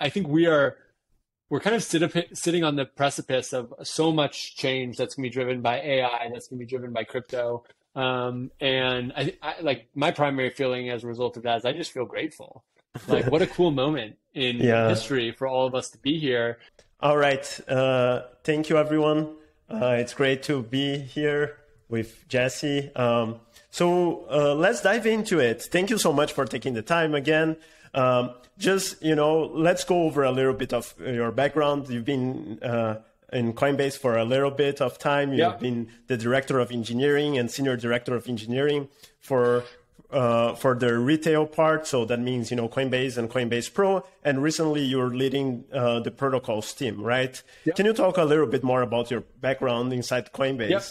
I think we are we're kind of sit, sitting on the precipice of so much change that's going to be driven by AI, that's going to be driven by crypto. Um, and I, I, like my primary feeling as a result of that is I just feel grateful. Like what a cool moment in yeah. history for all of us to be here. All right. Uh, thank you, everyone. Uh, it's great to be here with Jesse. Um, so uh, let's dive into it. Thank you so much for taking the time again. Um, just you know, let's go over a little bit of your background. You've been uh, in Coinbase for a little bit of time. You've yeah. been the director of engineering and senior director of engineering for uh, for the retail part. So that means you know Coinbase and Coinbase Pro. And recently, you're leading uh, the protocols team, right? Yep. Can you talk a little bit more about your background inside Coinbase? Yep.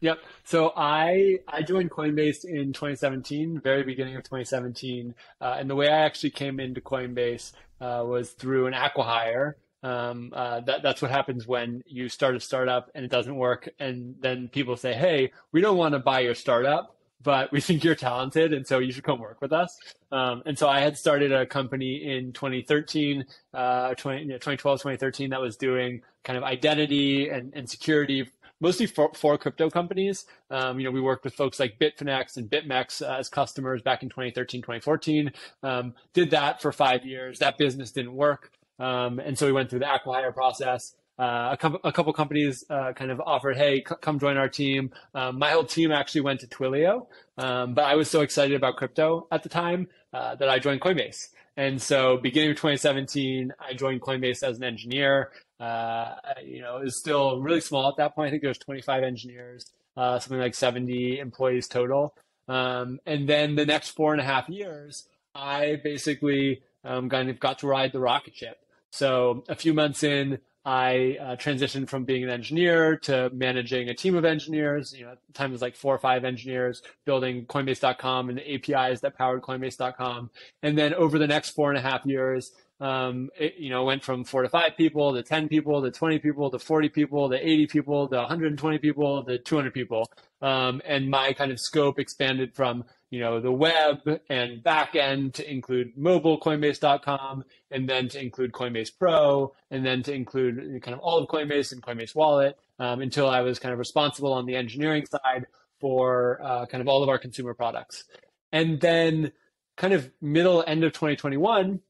Yep. So I I joined Coinbase in 2017, very beginning of 2017, uh, and the way I actually came into Coinbase uh, was through an acquihire. Um, uh, that, that's what happens when you start a startup and it doesn't work, and then people say, "Hey, we don't want to buy your startup, but we think you're talented, and so you should come work with us." Um, and so I had started a company in 2013, uh, 20, you know, 2012, 2013 that was doing kind of identity and, and security mostly for, for crypto companies. Um, you know, we worked with folks like Bitfinex and BitMEX uh, as customers back in 2013, 2014. Um, did that for five years. That business didn't work. Um, and so we went through the acquihire process. Uh, a, couple, a couple companies uh, kind of offered, hey, c- come join our team. Um, my whole team actually went to Twilio, um, but I was so excited about crypto at the time uh, that I joined Coinbase. And so, beginning of 2017, I joined Coinbase as an engineer. Uh, you know, is still really small at that point. I think there's 25 engineers, uh, something like 70 employees total. Um, and then the next four and a half years, I basically um, kind of got to ride the rocket ship. So a few months in, I uh, transitioned from being an engineer to managing a team of engineers. You know, at the time it was like four or five engineers building Coinbase.com and the APIs that powered Coinbase.com. And then over the next four and a half years, um, it, you know, went from four to five people to 10 people to 20 people to 40 people to 80 people to 120 people to 200 people. Um, and my kind of scope expanded from you know, the web and backend to include mobile Coinbase.com, and then to include Coinbase Pro, and then to include kind of all of Coinbase and Coinbase Wallet um, until I was kind of responsible on the engineering side for uh, kind of all of our consumer products. And then, kind of middle end of 2021,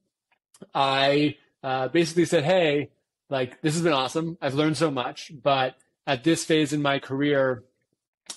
I uh, basically said, "Hey, like this has been awesome. I've learned so much, but at this phase in my career,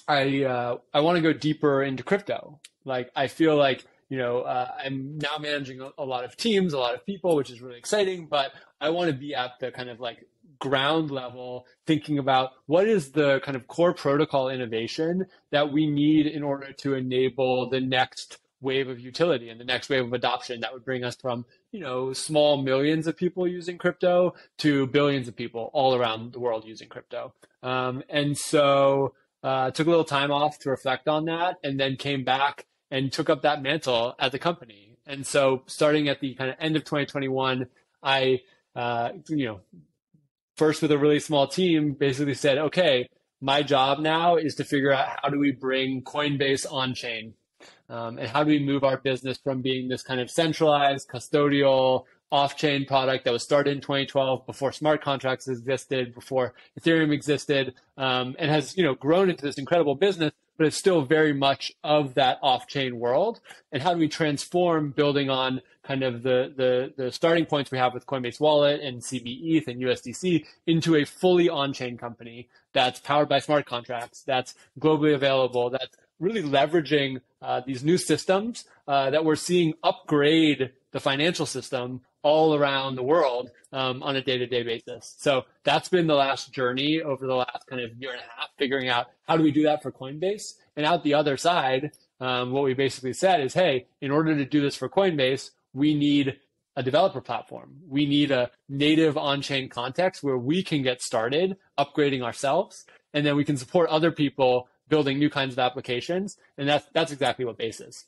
I uh, I want to go deeper into crypto. Like I feel like you know uh, I'm now managing a, a, lot of teams, a lot of people, which is really exciting. But I want to be at the kind of like ground level, thinking about what is the kind of core protocol innovation that we need in order to enable the next wave of utility and the next wave of adoption that would bring us from you know small millions of people using crypto to billions of people all around the world using crypto um, and so uh, took a little time off to reflect on that and then came back and took up that mantle at the company. And so, starting at the kind of end of 2021, I, uh, you know, first with a really small team, basically said, okay, my job now is to figure out how do we bring Coinbase on chain, um, and how do we move our business from being this kind of centralized, custodial, off-chain product that was started in 2012 before smart contracts existed, before Ethereum existed, um, and has you know grown into this incredible business but it's still very much of that off-chain world. And how do we transform building on kind of the, the, the starting points we have with Coinbase Wallet and CBETH and USDC into a fully on-chain company that's powered by smart contracts, that's globally available, that's really leveraging uh, these new systems uh, that we're seeing upgrade the financial system all around the world um, on a day-to-day basis. So that's been the last journey over the last kind of year and a half, figuring out how do we do that for Coinbase. And out the other side, um, what we basically said is, hey, in order to do this for Coinbase, we need a developer platform. We need a native on-chain context where we can get started upgrading ourselves, and then we can support other people building new kinds of applications. And that's that's exactly what Base is.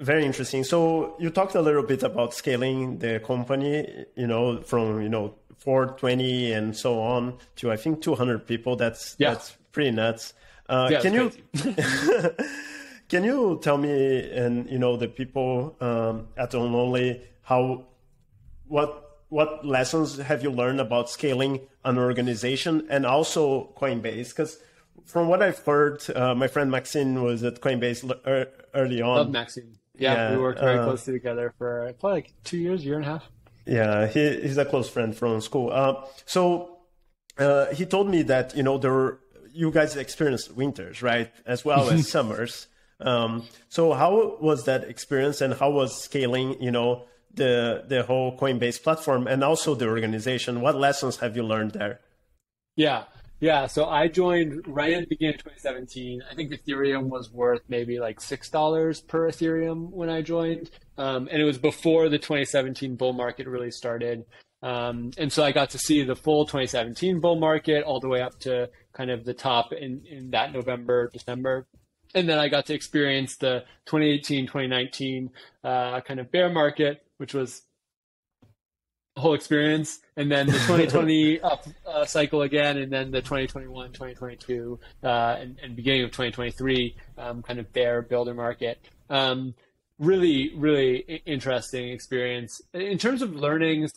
Very interesting. So you talked a little bit about scaling the company, you know, from, you know, 420 and so on to I think 200 people. That's yeah. that's pretty nuts. Uh, yeah, can you can you tell me and you know the people um, at Unlonely how what what lessons have you learned about scaling an organization and also Coinbase? Because from what I've heard, uh, my friend Maxine was at Coinbase er, early on. Love Maxine. Yeah, yeah, we worked very uh, closely together for probably like two years, year and a half. Yeah, he, he's a close friend from school. Uh, so uh, he told me that you know there were, you guys experienced winters, right, as well as summers. Um, so how was that experience, and how was scaling? You know the the whole Coinbase platform and also the organization. What lessons have you learned there? Yeah, yeah. So I joined right at the beginning of 2017. I think Ethereum was worth maybe like six dollars per Ethereum when I joined, um, and it was before the 2017 bull market really started. Um, and so I got to see the full 2017 bull market all the way up to kind of the top in, in that November, December and then I got to experience the 2018, 2019 uh, kind of bear market, which was whole experience, and then the 2020 up uh, cycle again, and then the 2021, 2022, uh, and, and, beginning of 2023 um, kind of bear builder market. Um, really, really interesting experience in terms of learnings.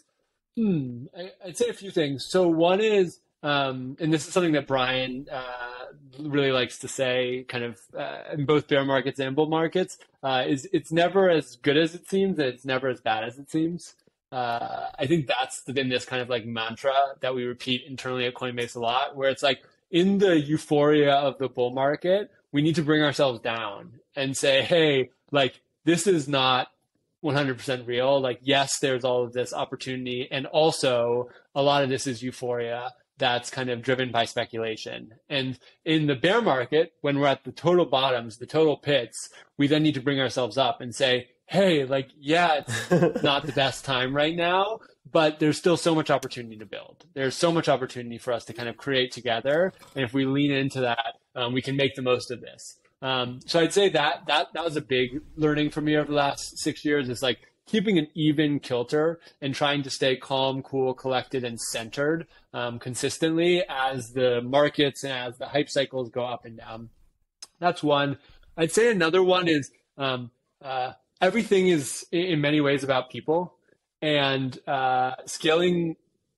Hmm, I, would say a few things. So one is, um, and this is something that Brian uh, really likes to say, kind of uh, in both bear markets and bull markets, uh, is it's never as good as it seems, and it's never as bad as it seems. Uh, I think that's been this kind of like mantra that we repeat internally at Coinbase a lot, where it's like in the euphoria of the bull market, we need to bring ourselves down and say, hey, like this is not 100% real. Like, yes, there's all of this opportunity, and also a lot of this is euphoria that's kind of driven by speculation. And in the bear market, when we're at the total bottoms, the total pits, we then need to bring ourselves up and say, hey, like, yeah, it's not the best time right now, but there's still so much opportunity to build. There's so much opportunity for us to kind of create together. And if we lean into that, um, we can make the most of this. Um, so I'd say that that that was a big learning for me over the last six years. Is like keeping an even kilter and trying to stay calm, cool, collected, and centered um, consistently as the markets and as the hype cycles go up and down. That's one. I'd say another one is um, uh, everything is in many ways about people, and uh, scaling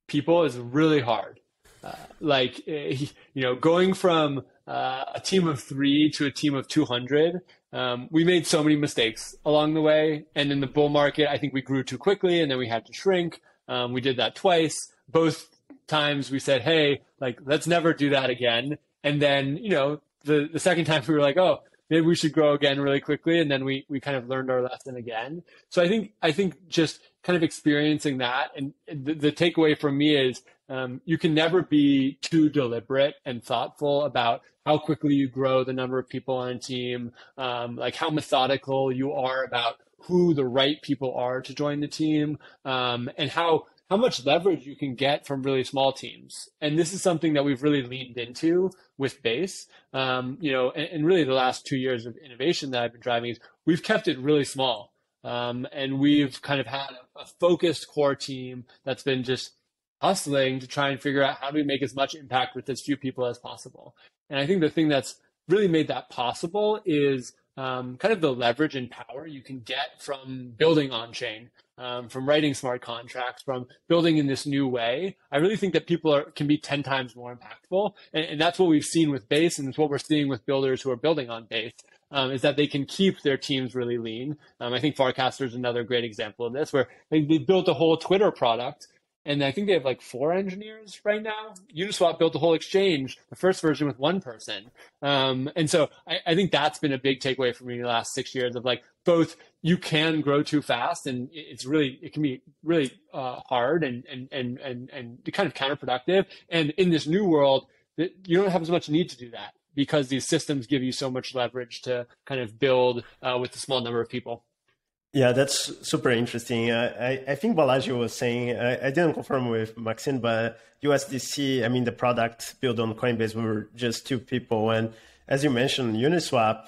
people is really hard. Uh, like eh, you know, going from uh, a team of three to a team of 200 um, we made so many mistakes along the way. And in the bull market, I think we grew too quickly and then we had to shrink. Um, we did that twice. Both times we said, hey, like, let's never do that again. And then, you know, the, the second time we were like, oh, maybe we should grow again really quickly. And then we, we kind of learned our lesson again. So I think, I think just kind of experiencing that and the, the takeaway from me is um, you can never be too deliberate and thoughtful about how quickly you grow the number of people on a team, um, like how methodical you are about who the right people are to join the team, um, and how how much leverage you can get from really small teams. And this is something that we've really leaned into with Base. Um, you know, and, and, really the last two years of innovation that I've been driving is we've kept it really small. Um, and we've kind of had a, a focused core team that's been just hustling to try and figure out how do we make as much impact with as few people as possible. And I think the thing that's really made that possible is um, kind of the leverage and power you can get from building on chain, um, from writing smart contracts, from building in this new way. I really think that people are, can be 10 times more impactful. And, and that's what we've seen with Base, and it's what we're seeing with builders who are building on Base. Um, is that they can keep their teams really lean. Um, I think Farcaster is another great example of this, where they, they built a whole Twitter product and I think they have like four engineers right now. Uniswap built the whole exchange, the first version with one person. Um, and so I, I, think that's been a big takeaway for me the last six years of like both you can grow too fast and it's really, it can be really uh, hard and, and, and, and, and kind of counterproductive. And in this new world, you don't have as much need to do that because these systems give you so much leverage to kind of build uh, with a small number of people. Yeah, that's super interesting. I, I think Balaji was saying, I, I, didn't confirm with Maxine, but USDC, I mean, the product built on Coinbase were just two people. And as you mentioned, Uniswap,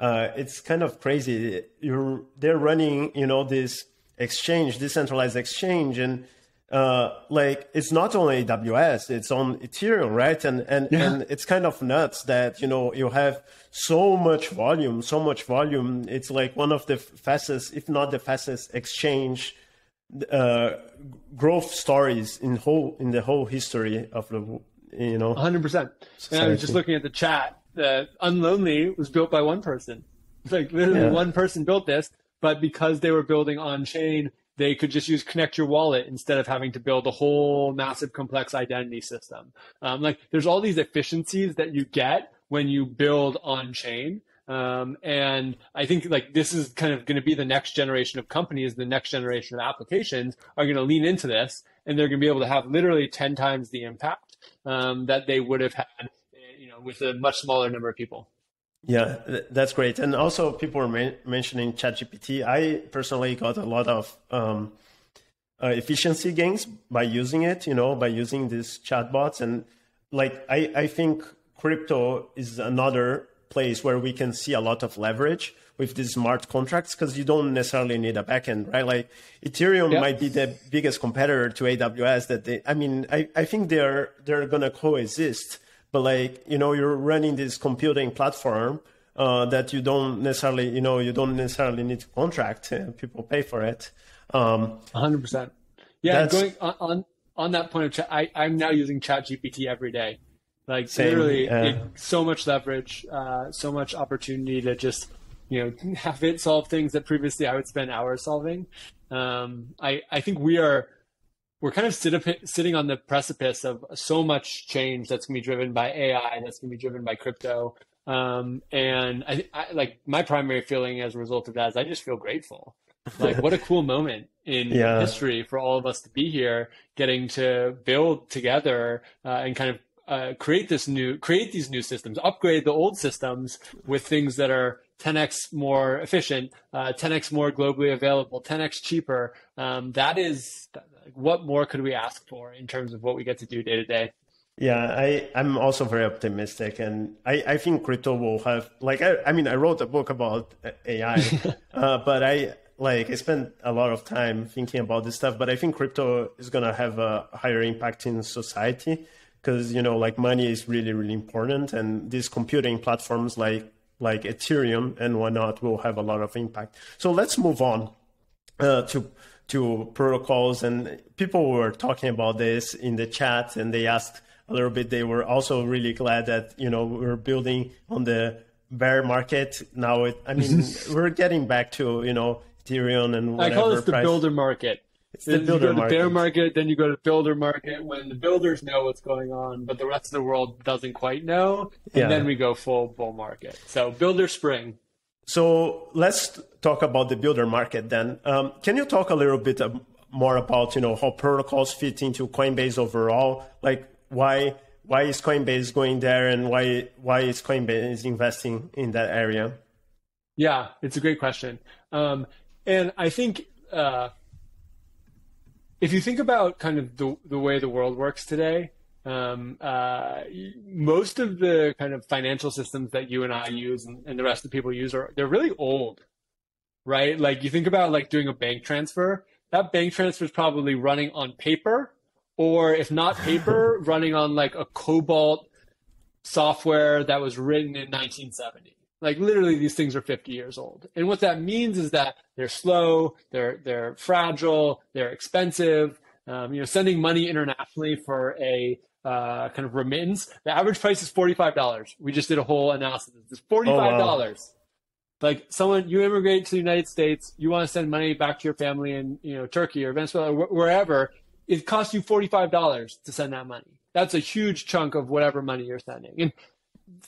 uh, it's kind of crazy. You're, they're running, you know, this exchange, decentralized exchange, and uh, like it's not only AWS, it's on Ethereum, right? And and yeah. and it's kind of nuts that you know you have so much volume, so much volume. It's like one of the fastest, if not the fastest, exchange uh, growth stories in whole in the whole history of the you know 100% and i was just looking at the chat that unlonely was built by one person it's like literally yeah. one person built this but because they were building on chain they could just use connect your wallet instead of having to build a whole massive complex identity system um, like there's all these efficiencies that you get when you build on chain um, and I think like this is kind of going to be the next generation of companies, the next generation of applications are going to lean into this, and they're going to be able to have literally ten times the impact um, that they would have had, you know, with a much smaller number of people. Yeah, that's great. And also, people were man- mentioning ChatGPT. I personally got a lot of um, uh, efficiency gains by using it. You know, by using these chatbots, and like I, I think crypto is another place where we can see a lot of leverage with these smart contracts because you don't necessarily need a backend, right? Like Ethereum yep. might be the biggest competitor to AWS that they, I mean, I, I think they're, they're going to coexist, but like, you know, you're running this computing platform uh, that you don't necessarily, you know, you don't necessarily need to contract. Uh, people pay for it. Um, 100%. Yeah, going on, on, on that point of chat, I, I'm now using Chat GPT every day. Like Same, literally, it, so much leverage, uh, so much opportunity to just you know have it solve things that previously I would spend hours solving. Um, I I think we are we're kind of sit sitting on the precipice of so much change that's going to be driven by AI, that's going to be driven by crypto. Um, and I, I, like my primary feeling as a result of that is I just feel grateful. Like what a cool moment in yeah. history for all of us to be here, getting to build together uh, and kind of uh, create this new create these new systems upgrade the old systems with things that are 10x more efficient uh, 10x more globally available 10x cheaper um, that is what more could we ask for in terms of what we get to do day to day? Yeah I, i'm also very optimistic and I, I think crypto will have like I, I mean i wrote a book about ai uh, but i like i spent a lot of time thinking about this stuff but i think crypto is going to have a higher impact in society because you know like money is really really important and these computing platforms like like ethereum and whatnot will have a lot of impact. So let's move on uh, to to protocols and people were talking about this in the chat and they asked a little bit they were also really glad that you know we're building on the bear market now it i mean we're getting back to you know ethereum and whatever i call this the price. builder market it's the builder you go to bear market, then you go to builder market when the builders know what's going on, but the rest of the world doesn't quite know, and yeah. then we go full bull market. So builder spring. So let's talk about the builder market then. Um, can you talk a little bit more about you know how protocols fit into Coinbase overall? Like why why is Coinbase going there, and why why is Coinbase investing in that area? Yeah, it's a great question, um, and I think. Uh, if you think about kind of the, the way the world works today, um, uh, most of the kind of financial systems that you and I use and, and, the rest of the people use are they're really old, right? Like you think about like doing a bank transfer. That bank transfer is probably running on paper, or if not paper, running on like a COBOL software that was written in 1970. Like literally, these things are 50 years old. And what that means is that they're slow, they're they're fragile, they're expensive. Um, you know, sending money internationally for a uh, kind of remittance, the average price is forty-five dollars. We just did a whole analysis. It's forty-five dollars. Oh, wow. Like someone, you immigrate to the United States, you want to send money back to your family in you know Turkey or Venezuela or wh- wherever. It costs you forty-five dollars to send that money. That's a huge chunk of whatever money you're sending. And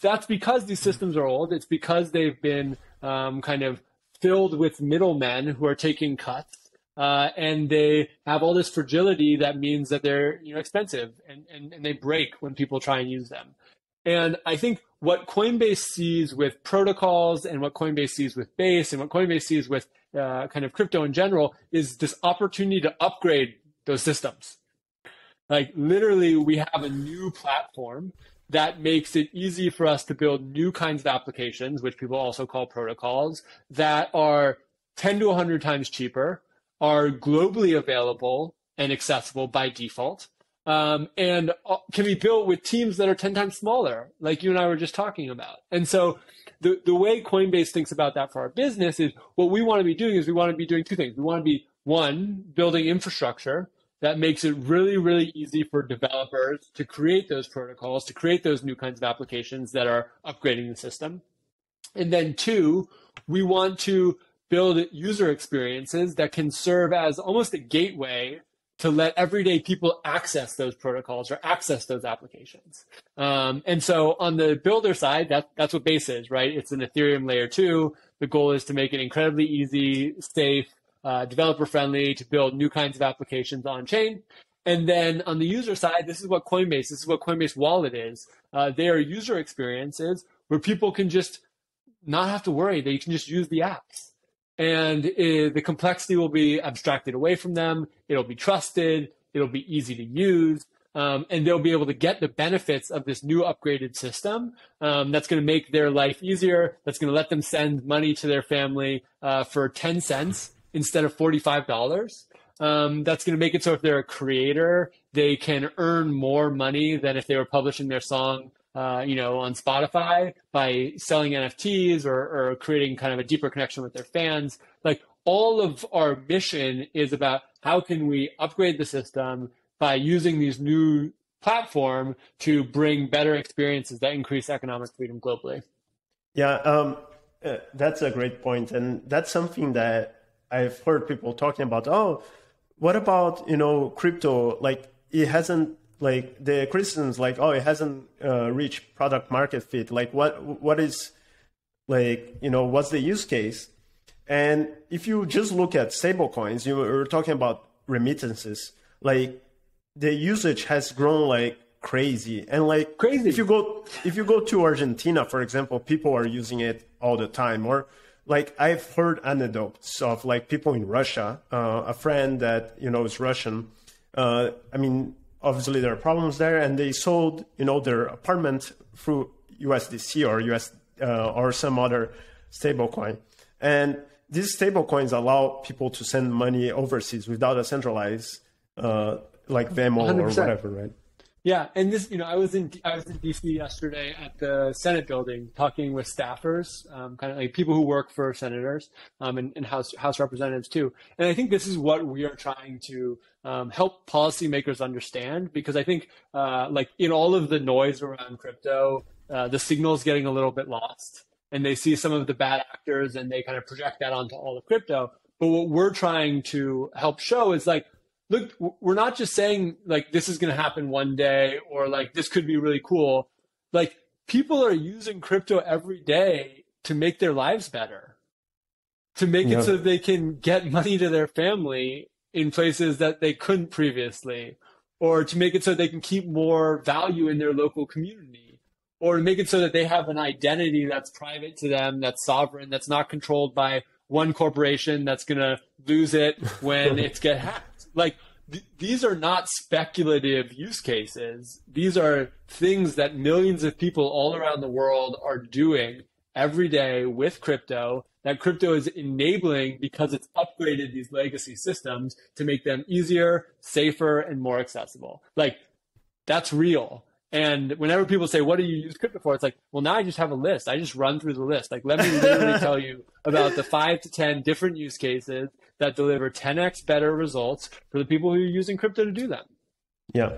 that's because these systems are old. It's because they've been um, kind of filled with middlemen who are taking cuts, uh, and they have all this fragility that means that they're you know expensive and, and, and they break when people try and use them. And I think what Coinbase sees with protocols and what Coinbase sees with Base and what Coinbase sees with uh, kind of crypto in general is this opportunity to upgrade those systems. Like literally, we have a new platform that makes it easy for us to build new kinds of applications, which people also call protocols, that are 10 to 100 times cheaper, are globally available and accessible by default, um, and uh, can be built with teams that are 10 times smaller, like you and I were just talking about. And so the, the way Coinbase thinks about that for our business is what we want to be doing is we want to be doing two things. We want to be one, building infrastructure that makes it really, really easy for developers to create those protocols, to create those new kinds of applications that are upgrading the system. And then two, we want to build user experiences that can serve as almost a gateway to let everyday people access those protocols or access those applications. Um, and so on the builder side, that, that's what Base is, right? It's an Ethereum layer two. The goal is to make it incredibly easy, safe, uh, developer friendly to build new kinds of applications on chain. And then on the user side, this is what Coinbase, this is what Coinbase Wallet is. Uh, they are user experiences where people can just not have to worry. They can just use the apps and it, the complexity will be abstracted away from them. It'll be trusted. It'll be easy to use. Um, and they'll be able to get the benefits of this new upgraded system um, that's going to make their life easier. That's going to let them send money to their family uh, for 10 cents instead of $45. Um, that's going to make it so if they're a creator, they can earn more money than if they were publishing their song uh, you know, on Spotify by selling NFTs or, or creating kind of a deeper connection with their fans. Like all of our mission is about how can we upgrade the system by using these new platform to bring better experiences that increase economic freedom globally. Yeah, um, uh, that's a great point, and that's something that I've heard people talking about. Oh, what about you know crypto? Like it hasn't like the criticisms like oh it hasn't uh, reached product market fit. Like what what is like you know what's the use case? And if you just look at stablecoins you were talking about remittances like the usage has grown like crazy. And like crazy. if you go if you go to argentina for example people are using it all the time. Or like i've heard anecdotes of like people in russia uh, a friend that you know is russian uh, i mean obviously there are problems there, and they sold you know their apartment through USDC or US uh, or some other stablecoin, and these stablecoins allow people to send money overseas without a centralized uh, like Venmo 100%. or whatever, right? Yeah, and this, you know, I was in I was in DC yesterday at the Senate building talking with staffers, um, kind of like people who work for senators um, and, and, House House representatives too. And I think this is what we are trying to um, help policymakers understand because I think, uh, like in all of the noise around crypto, uh, the signal is getting a little bit lost, and they see some of the bad actors and they kind of project that onto all of crypto. But what we're trying to help show is like look, we're not just saying like this is going to happen one day or like this could be really cool. Like people are using crypto every day to make their lives better, to make yeah. it so they can get money to their family in places that they couldn't previously, or to make it so they can keep more value in their local community, or to make it so that they have an identity that's private to them, that's sovereign, that's not controlled by one corporation that's going to lose it when it's get hacked like th- these are not speculative use cases. These are things that millions of people all around the world are doing every day with crypto that crypto is enabling because it's upgraded these legacy systems to make them easier, safer, and more accessible. Like that's real. And whenever people say, "What do you use crypto for?" It's like, well, now I just have a list. I just run through the list. Like, let me literally tell you about the five to ten different use cases that deliver 10x better results for the people who are using crypto to do that. Yeah,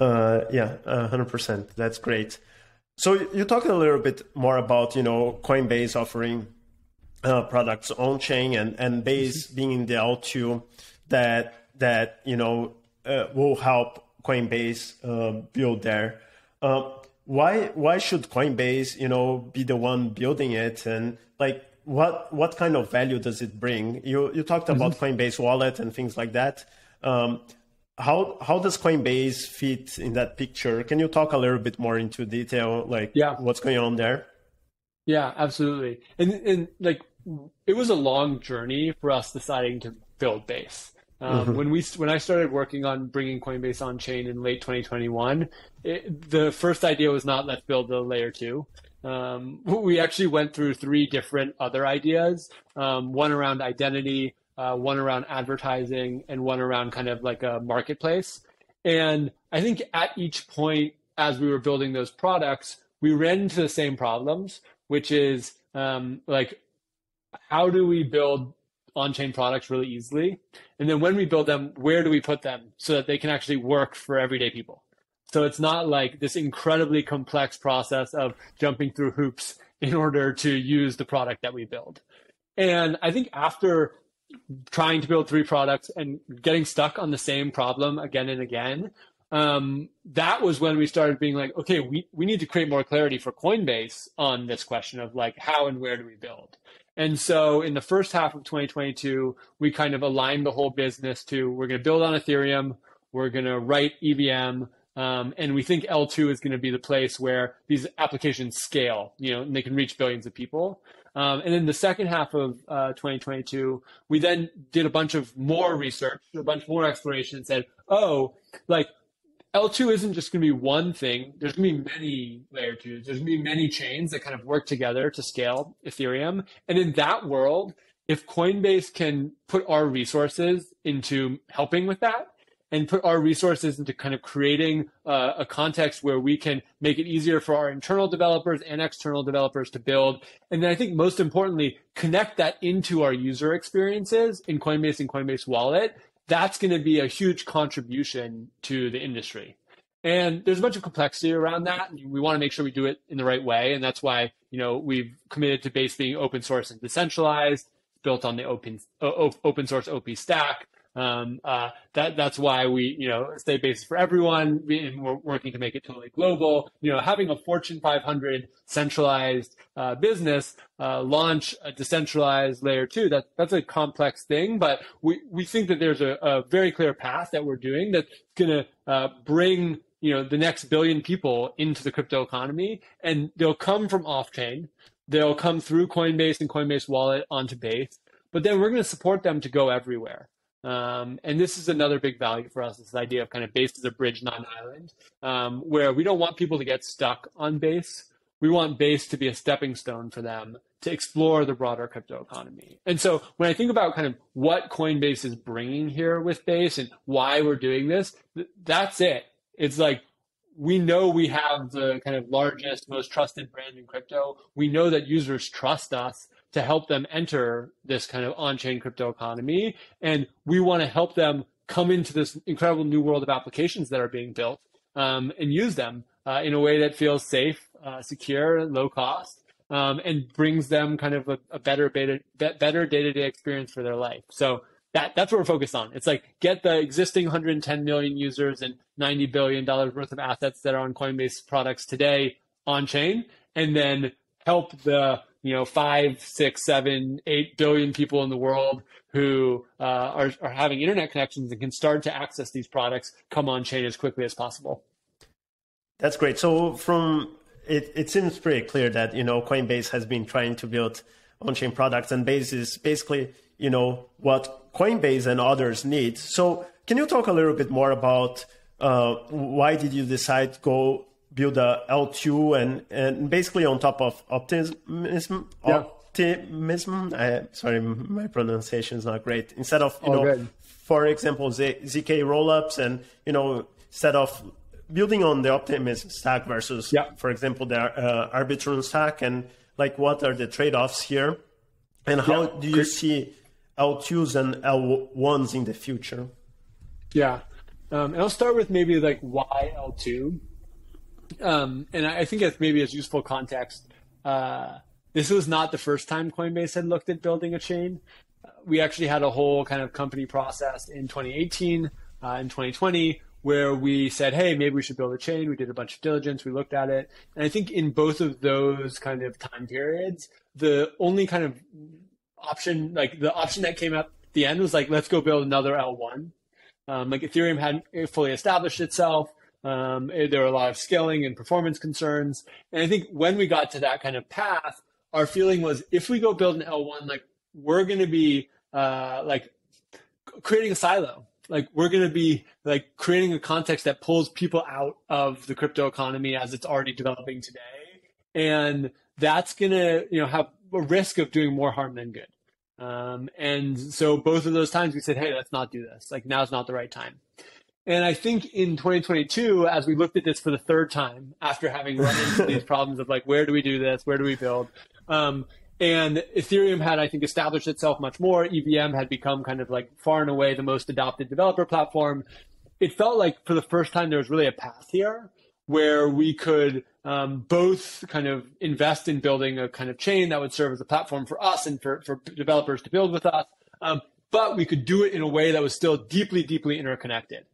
uh, yeah, hundred percent. That's great. So you talked a little bit more about you know Coinbase offering uh, products on chain and and Base mm-hmm. being the L2 that that you know uh, will help Coinbase uh, build there. Uh, why why should Coinbase you know be the one building it and like what what kind of value does it bring? You you talked about mm-hmm. Coinbase Wallet and things like that. Um, how how does Coinbase fit in that picture? Can you talk a little bit more into detail, like yeah. what's going on there? Yeah, absolutely. And and like it was a long journey for us deciding to build Base. Um, mm-hmm. When we when I started working on bringing Coinbase on chain in late 2021, it, the first idea was not let's build the layer two. Um, we actually went through three different other ideas um, one around identity, uh, one around advertising, and one around kind of like a marketplace. And I think at each point, as we were building those products, we ran into the same problems, which is um, like, how do we build on-chain products really easily. And then when we build them, where do we put them so that they can actually work for everyday people? So it's not like this incredibly complex process of jumping through hoops in order to use the product that we build. And I think after trying to build three products and getting stuck on the same problem again and again, um, that was when we started being like, okay, we, we need to create more clarity for Coinbase on this question of like how and where do we build. And so in the first half of 2022, we kind of aligned the whole business to we're going to build on Ethereum, we're going to write EVM, um, and we think L2 is going to be the place where these applications scale, you know, and they can reach billions of people. Um, and then the second half of uh, 2022, we then did a bunch of more research, a bunch more exploration, and said, oh, like L2 isn't just going to be one thing. There's going to be many layer twos. There's going to be many chains that kind of work together to scale Ethereum. And in that world, if Coinbase can put our resources into helping with that, and put our resources into kind of creating uh, a context where we can make it easier for our internal developers and external developers to build. And then I think most importantly, connect that into our user experiences in Coinbase and Coinbase Wallet. That's going to be a huge contribution to the industry. And there's a bunch of complexity around that. And we want to make sure we do it in the right way. And that's why, you know, we've committed to Base being open source and decentralized, built on the open, open source OP stack. Um, uh, that that's why we you know stay basis for everyone, and we're working to make it totally global. You know, having a Fortune 500 centralized uh, business uh, launch a decentralized layer two that that's a complex thing, but we we think that there's a, a very clear path that we're doing that's going to uh, bring you know the next billion people into the crypto economy, and they'll come from off chain. They'll come through Coinbase and Coinbase Wallet onto Base, but then we're going to support them to go everywhere. Um, and this is another big value for us this idea of kind of base as a bridge, not an island, um, where we don't want people to get stuck on base. We want base to be a stepping stone for them to explore the broader crypto economy. And so when I think about kind of what Coinbase is bringing here with base and why we're doing this, that's it. It's like we know we have the kind of largest, most trusted brand in crypto. We know that users trust us to help them enter this kind of on-chain crypto economy. And we want to help them come into this incredible new world of applications that are being built um, and use them uh, in a way that feels safe, uh, secure, low cost, um, and brings them kind of a, a better beta, better day-to-day experience for their life. So that that's what we're focused on. It's like get the existing 110 million users and 90 billion dollars worth of assets that are on Coinbase products today on chain, and then help the you know five, six, seven, eight billion people in the world who uh, are are having internet connections and can start to access these products come on chain as quickly as possible. That's great. So from it, it seems pretty clear that you know Coinbase has been trying to build on-chain products, and Base is basically you know what Coinbase and others need. So can you talk a little bit more about uh, why did you decide to go build a L2 and, and basically on top of optimism. Yeah. Optimism. I, sorry, my pronunciation is not great. Instead of you All know, good. for example, Z, zk rollups, and you know, instead of building on the optimism stack versus, yeah. for example, the uh, Arbitrum stack, and like what are the trade-offs here, and how yeah. do you see L2s and L1s in the future? Yeah. Um, and I'll start with maybe like why L2 um, and I think it's maybe as useful context. Uh, this was not the first time Coinbase had looked at building a chain. We actually had a whole kind of company process in 2018 uh, and 2020 where we said, hey, maybe we should build a chain. We did a bunch of diligence. We looked at it. And I think in both of those kind of time periods, the only kind of option, like the option that came up at the end was like, let's go build another L1. Um, like Ethereum hadn't fully established itself. Um, eh, there were a lot of scaling and performance concerns. And I think when we got to that kind of path, our feeling was if we go build an L1, like we're going to be uh, like creating a silo. Like we're going to be like creating a context that pulls people out of the crypto economy as it's already developing today. And that's going to, you know, have a risk of doing more harm than good. Um, and so both of those times we said, hey, let's not do this. Like now's not the right time. And I think in 2022, as we looked at this for the third time after having run into these problems of like, where do we do this? Where do we build? Um, and Ethereum had, I think, established itself much more. EVM had become kind of like far and away the most adopted developer platform. It felt like for the first time there was really a path here where we could um, both kind of invest in building a kind of chain that would serve as a platform for us and for, for developers to build with us. Um, but we could do it in a way that was still deeply, deeply interconnected.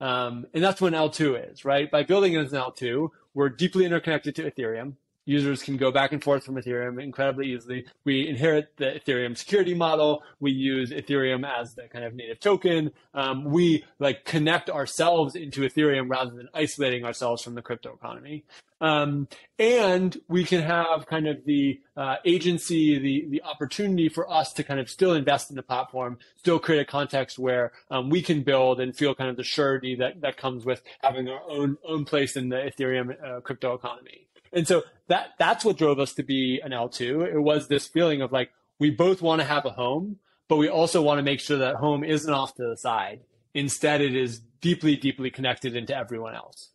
Um, and that's what L2 is, right? By building it as an L2, we're deeply interconnected to Ethereum users can go back and forth from Ethereum incredibly easily. We inherit the Ethereum security model. We use Ethereum as the kind of native token. Um, we like connect ourselves into Ethereum rather than isolating ourselves from the crypto economy. Um, and we can have kind of the uh, agency, the the opportunity for us to kind of still invest in the platform, still create a context where um, we can build and feel kind of the surety that that comes with having our own own place in the Ethereum uh, crypto economy. And so that that's what drove us to be an L2. It was this feeling of like we both want to have a home, but we also want to make sure that home isn't off to the side. Instead, it is deeply, deeply connected into everyone else.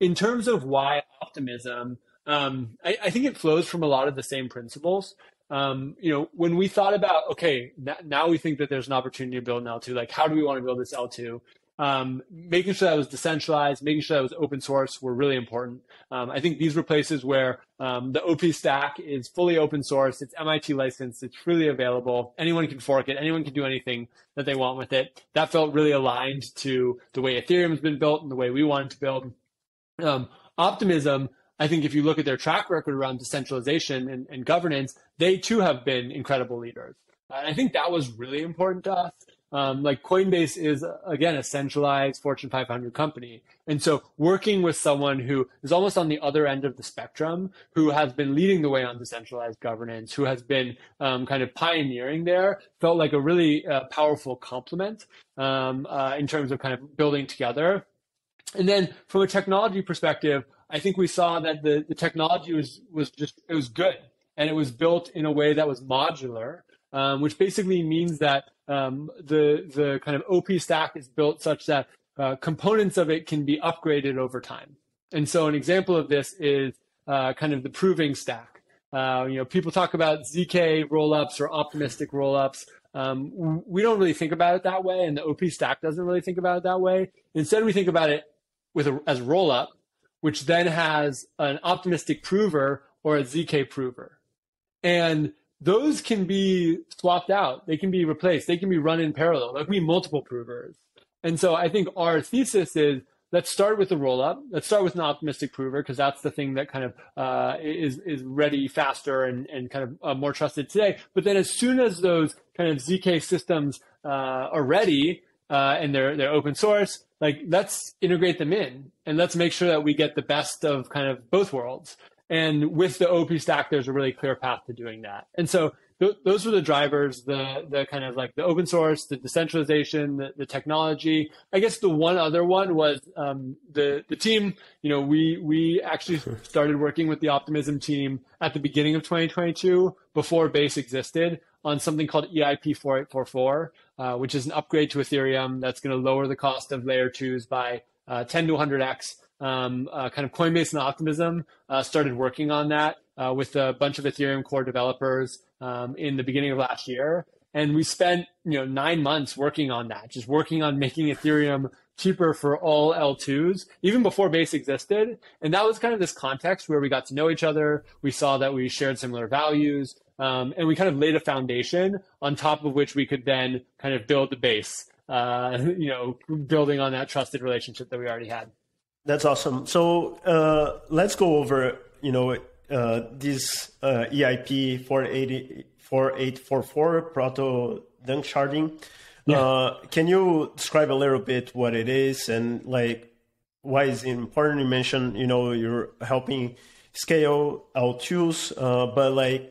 In terms of why optimism, um, I, I, think it flows from a lot of the same principles. Um, you know, when we thought about, okay, now we think that there's an opportunity to build an L2, like how do we want to build this L2? Um, making sure that was decentralized, making sure that was open source were really important. Um, I think these were places where um, the OP stack is fully open source, it's MIT licensed, it's freely available. Anyone can fork it, anyone can do anything that they want with it. That felt really aligned to the way Ethereum has been built and the way we wanted to build. Um, optimism, I think if you look at their track record around decentralization and, and governance, they too have been incredible leaders. And I think that was really important to us. Um, like Coinbase is again a centralized Fortune 500 company, and so working with someone who is almost on the other end of the spectrum, who has been leading the way on decentralized governance, who has been um, kind of pioneering there, felt like a really uh, powerful complement um, uh, in terms of kind of building together. And then from a technology perspective, I think we saw that the, the technology was was just it was good and it was built in a way that was modular, um, which basically means that um, the the kind of OP stack is built such that uh, components of it can be upgraded over time. And so an example of this is uh, kind of the proving stack. Uh, you know, people talk about zk rollups or optimistic rollups. Um, we don't really think about it that way, and the OP stack doesn't really think about it that way. Instead, we think about it with as a, as rollup, which then has an optimistic prover or a zk prover. And those can be swapped out. They can be replaced. They can be run in parallel. There can be multiple provers. And so I think our thesis is let's start with the roll up. Let's start with an optimistic prover because that's the thing that kind of uh, is is ready faster and and kind of uh, more trusted today. But then as soon as those kind of zk systems uh, are ready uh, and they're they're open source, like let's integrate them in and let's make sure that we get the best of kind of both worlds. And with the OP stack, there's a really clear path to doing that. And so th- those were the drivers, the the kind of like the open source, the decentralization, the, the technology. I guess the one other one was um, the the team. You know, we we actually started working with the Optimism team at the beginning of 2022 before Base existed on something called EIP 4844, uh, which is an upgrade to Ethereum that's going to lower the cost of layer twos by uh, 10 to 100x um, uh, kind of Coinbase and Optimism uh, started working on that uh, with a bunch of Ethereum core developers um, in the beginning of last year. And we spent you know nine months working on that, just working on making Ethereum cheaper for all L2s, even before Base existed. And that was kind of this context where we got to know each other. We saw that we shared similar values. Um, and we kind of laid a foundation on top of which we could then kind of build the base, uh, you know, building on that trusted relationship that we already had. That's awesome. So uh, let's go over, you know, uh, this uh, EIP 4844 proto danksharding. Yeah. Uh, can you describe a little bit what it is and like why is it important? You mentioned, you know, you're helping scale L2s, uh, but like,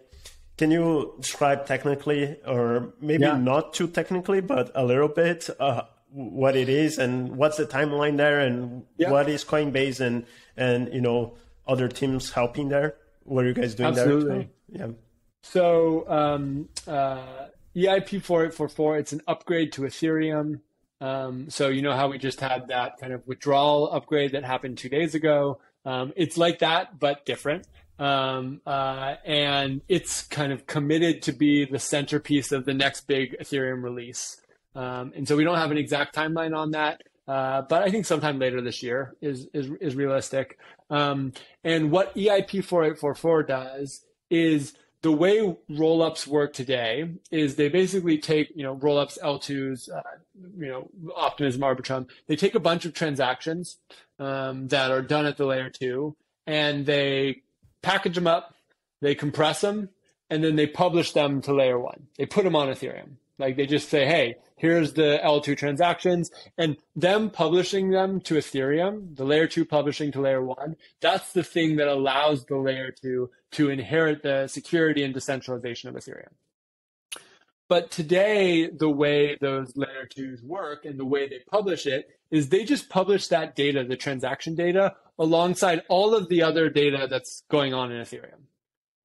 can you describe technically, or maybe yeah. not too technically, but a little bit, uh, what it is and what's the timeline there and yeah. what is Coinbase and and you know other teams helping there? What are you guys doing Absolutely. there? Yeah. So um, uh, EIP 4844, it's an upgrade to Ethereum. Um, so you know how we just had that kind of withdrawal upgrade that happened two days ago. Um, it's like that, but different. Um, uh, and it's kind of committed to be the centerpiece of the next big Ethereum release. Um, and so we don't have an exact timeline on that, uh, but I think sometime later this year is is, is realistic. Um, and what EIP 4844 does is the way rollups work today is they basically take you know rollups L2s, uh, you know Optimism, Arbitrum. They take a bunch of transactions um, that are done at the layer two, and they package them up, they compress them, and then they publish them to layer one. They put them on Ethereum. Like they just say, hey, here's the L2 transactions, and them publishing them to Ethereum, the layer two publishing to layer one, that's the thing that allows the layer two to inherit the security and decentralization of Ethereum. But today, the way those layer twos work and the way they publish it is they just publish that data, the transaction data, alongside all of the other data that's going on in Ethereum.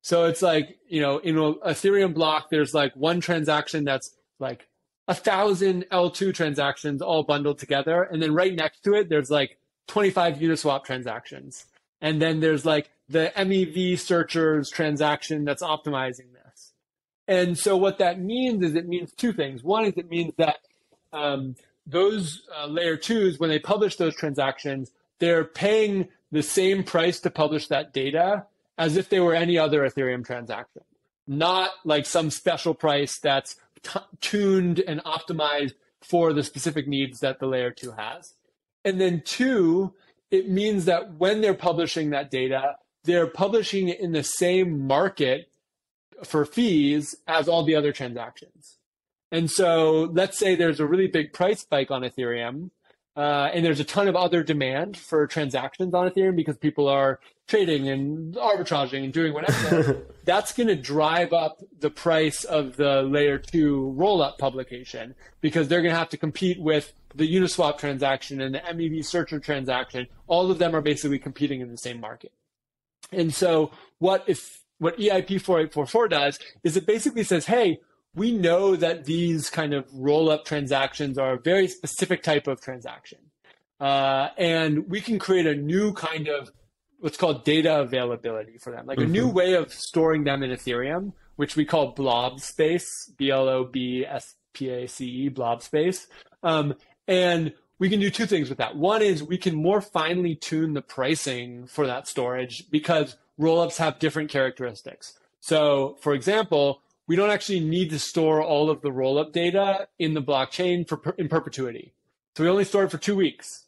So it's like, you know, in a Ethereum block, there's like one transaction that's like a thousand L2 transactions all bundled together. And then right next to it, there's like 25 Uniswap transactions. And then there's like the MEV searchers transaction that's optimizing this. And so what that means is it means two things. One is it means that um, those uh, layer twos, when they publish those transactions, they're paying the same price to publish that data as if they were any other Ethereum transaction, not like some special price that's t- tuned and optimized for the specific needs that the layer two has. And then two, it means that when they're publishing that data, they're publishing it in the same market for fees as all the other transactions. And so let's say there's a really big price spike on Ethereum, uh, and there's a ton of other demand for transactions on Ethereum because people are trading and arbitraging and doing whatever. That's going to drive up the price of the layer two rollup publication because they're going to have to compete with the Uniswap transaction and the MEV searcher transaction. All of them are basically competing in the same market. And so what if what EIP 4844 does is it basically says, hey, we know that these kind of roll up transactions are a very specific type of transaction. Uh, and we can create a new kind of what's called data availability for them, like mm-hmm. a new mm-hmm. way of storing them in Ethereum, which we call blob space, B L O B S P A C E, blob space. Um, and we can do two things with that. One is we can more finely tune the pricing for that storage because rollups have different characteristics. So, for example, we don't actually need to store all of the rollup data in the blockchain for in perpetuity. So we only store it for two weeks.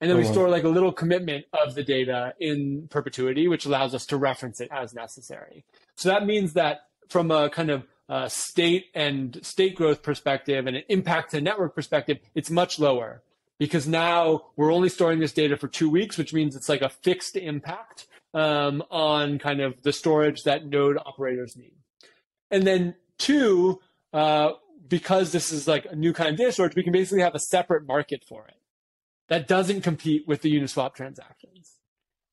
And then we store like a little commitment of the data in perpetuity, which allows us to reference it as necessary. So that means that from a kind of uh, state and state growth perspective and an impact to network perspective, it's much lower because now we're only storing this data for two weeks, which means it's like a fixed impact um, on kind of the storage that node operators need. And then two, uh, because this is like a new kind of data storage, we can basically have a separate market for it that doesn't compete with the Uniswap transactions.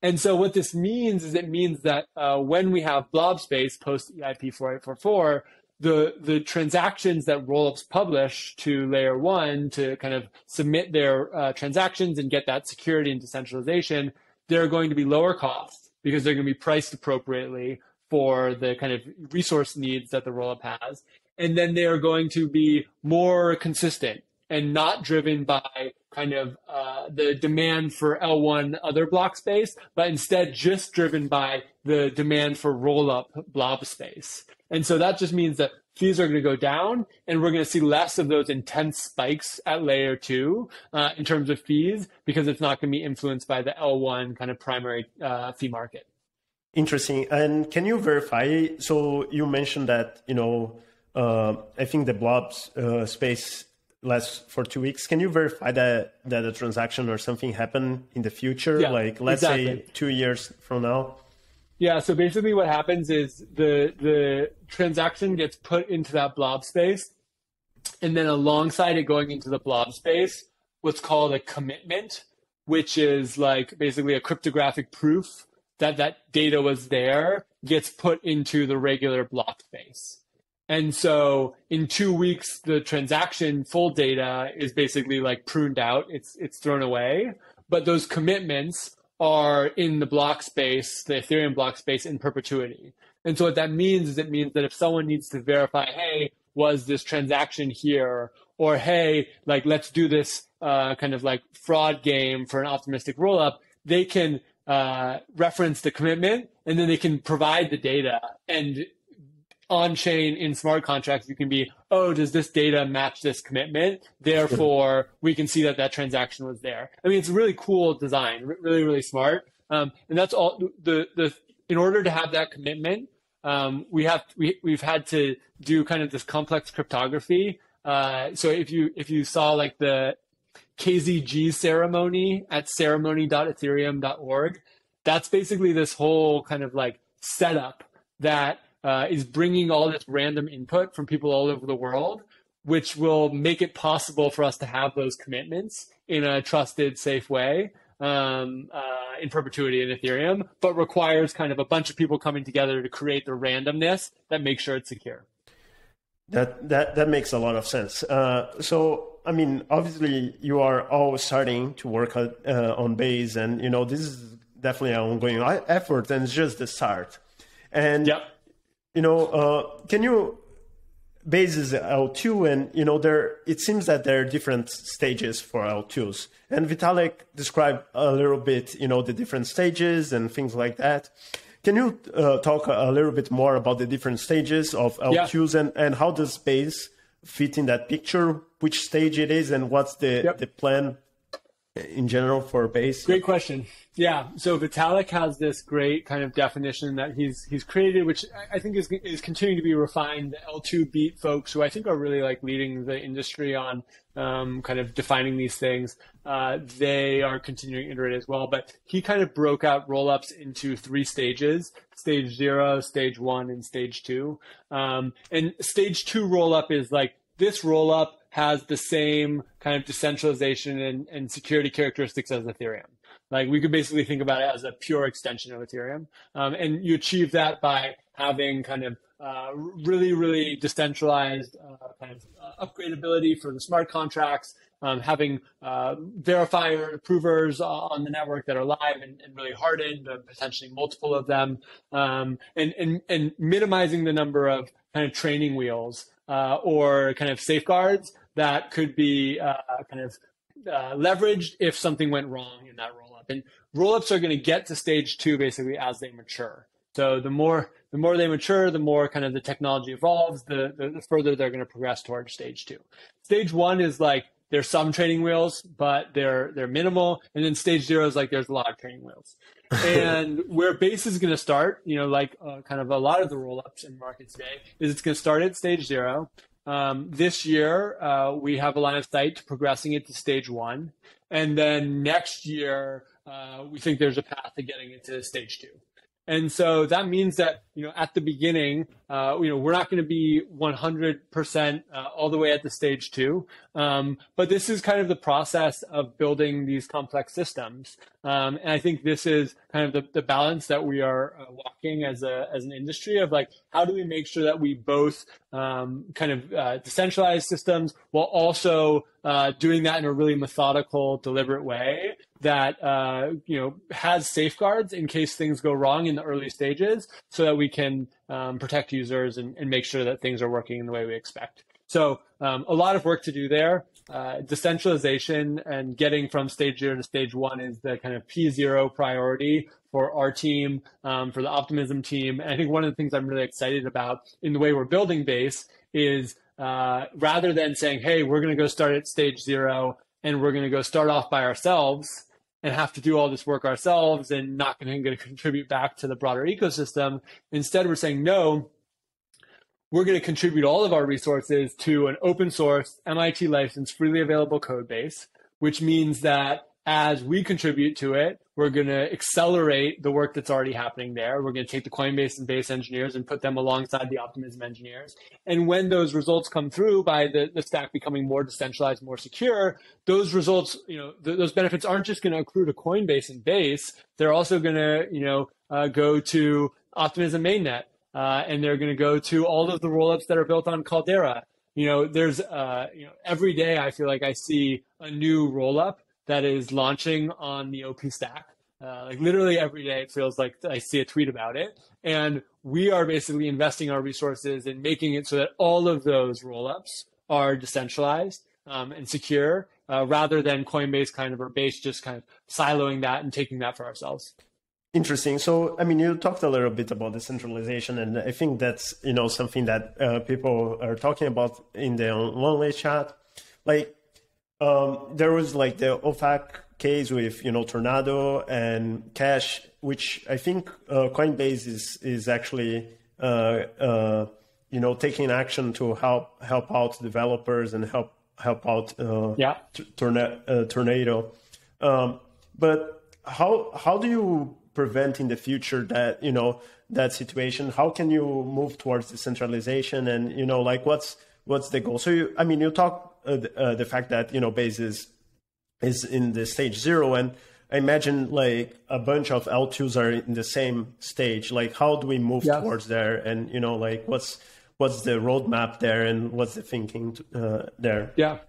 And so what this means is it means that uh, when we have blob space post EIP 4844, the the transactions that rollups publish to layer one to kind of submit their uh, transactions and get that security and decentralization, they're going to be lower cost because they're going to be priced appropriately for the kind of resource needs that the rollup has. And then they are going to be more consistent and not driven by kind of uh, the demand for L1 other block space, but instead just driven by the demand for rollup blob space. And so that just means that fees are going to go down and we're going to see less of those intense spikes at layer two uh, in terms of fees because it's not going to be influenced by the L1 kind of primary uh, fee market. Interesting. And can you verify? So you mentioned that you know uh, I think the blobs uh, space lasts for two weeks. Can you verify that that a transaction or something happened in the future? Yeah, like let's exactly. say two years from now. Yeah. So basically, what happens is the the transaction gets put into that blob space, and then alongside it going into the blob space, what's called a commitment, which is like basically a cryptographic proof that that data was there gets put into the regular block space. And so in two weeks, the transaction full data is basically like pruned out. It's, it's thrown away, but those commitments are in the block space, the Ethereum block space in perpetuity. And so what that means is it means that if someone needs to verify, hey, was this transaction here? Or hey, like let's do this uh, kind of like fraud game for an optimistic rollup, they can uh, reference the commitment and then they can provide the data. And on chain in smart contracts, you can be, oh, does this data match this commitment? Therefore, we can see that that transaction was there. I mean, it's a really cool design, really, really smart. Um, and that's all the, the, in order to have that commitment, um, we have, we, we've had to do kind of this complex cryptography. Uh, so if you, if you saw like the KZG ceremony at ceremony.ethereum.org, that's basically this whole kind of like setup that uh, is bringing all this random input from people all over the world, which will make it possible for us to have those commitments in a trusted, safe way um, uh, in perpetuity in Ethereum, but requires kind of a bunch of people coming together to create the randomness that makes sure it's secure. That that that makes a lot of sense. Uh, so, I mean, obviously, you are all starting to work uh, on Base, and you know this is definitely an ongoing effort, and it's just the start. And yep you know, uh, can you bases L2 and you know there it seems that there are different stages for L2s and Vitalik described a little bit you know the different stages and things like that can you uh, talk a little bit more about the different stages of L2s yeah. and, and how does base fit in that picture which stage it is and what's the, yep. the plan in general for base great question yeah, so Vitalik has this great kind of definition that he's he's created, which I think is is continuing to be refined. The L2BEAT folks, who I think are really like leading the industry on um, kind of defining these things, uh, they are continuing to iterate as well. But he kind of broke out rollups into three stages: stage zero, stage one, and stage two. Um, and stage two rollup is like this rollup has the same kind of decentralization and, and security characteristics as Ethereum. Like we could basically think about it as a pure extension of Ethereum. Um, and you achieve that by having kind of uh, really, really decentralized uh, kind of uh, upgradability for the smart contracts, um, having uh, verifier approvers on the network that are live and, and really hardened, uh, potentially multiple of them, um, and, and, and minimizing the number of kind of training wheels uh, or kind of safeguards that could be kind of leveraged if something went wrong in that role rollup. And rollups are going to get to stage two basically as they mature. So the more the more they mature, the more kind of the technology evolves, the, the, the further they're going to progress towards stage two. Stage one is like there's some training wheels, but they're they're minimal. And then stage zero is like there's a lot of training wheels. and where base is going to start, you know, like uh, kind of a lot of the rollups in the market today, is it's going to start at stage zero. Um, this year, uh, we have a line of sight to progressing it to stage one. And then next year, uh, we think there's a path to getting into stage two. And so that means that, you know, at the beginning, uh, you know, we're not going to be 100% uh, all the way at the stage two. Um, but this is kind of the process of building these complex systems. Um, and I think this is kind of the, the balance that we are uh, walking as a, as an industry of like, how do we make sure that we both um, kind of uh, decentralize systems while also uh, doing that in a really methodical, deliberate way that uh, you know has safeguards in case things go wrong in the early stages, so that we can um, protect users and, and, make sure that things are working in the way we expect. So um, a lot of work to do there. Uh, decentralization and getting from stage zero to stage one is the kind of P zero priority for our team, um, for the optimism team. And I think one of the things I'm really excited about in the way we're building base is uh, rather than saying, hey, we're going to go start at stage zero and we're going to go start off by ourselves and have to do all this work ourselves and not going to contribute back to the broader ecosystem. Instead, we're saying, no, we're going to contribute all of our resources to an open source, MIT licensed, freely available code base, which means that as we contribute to it, we're going to accelerate the work that's already happening there. We're going to take the Coinbase and Base engineers and put them alongside the Optimism engineers. And when those results come through by the, the stack becoming more decentralized, more secure, those results, you know, th- those benefits aren't just going to accrue to Coinbase and Base. They're also going to, you know, uh, go to Optimism mainnet. Uh, and they're going to go to all of the rollups that are built on Caldera. You know, there's, uh, you know, every day I feel like I see a new rollup that is launching on the OP stack. Uh, like literally every day, it feels like I see a tweet about it. And we are basically investing our resources in making it so that all of those rollups are decentralized um, and secure, uh, rather than Coinbase kind of or Base just kind of siloing that and taking that for ourselves. Interesting. So, I mean, you talked a little bit about decentralization, and I think that's you know something that uh, people are talking about in the one-way chat. Like, um, there was like the OFAC case with you know Tornado and Cash, which I think uh, Coinbase is is actually uh, uh, you know taking action to help help out developers and help help out uh, yeah. torna- uh, Tornado. Um, but how how do you prevent in the future that you know that situation how can you move towards decentralization and you know like what's what's the goal so you i mean you talk uh, uh, the fact that you know base is is in the stage zero. And i imagine like a bunch of l2s are in the same stage. Like how do we move yes. towards there? And you know like what's what's the roadmap there? And what's the thinking uh, there? Yeah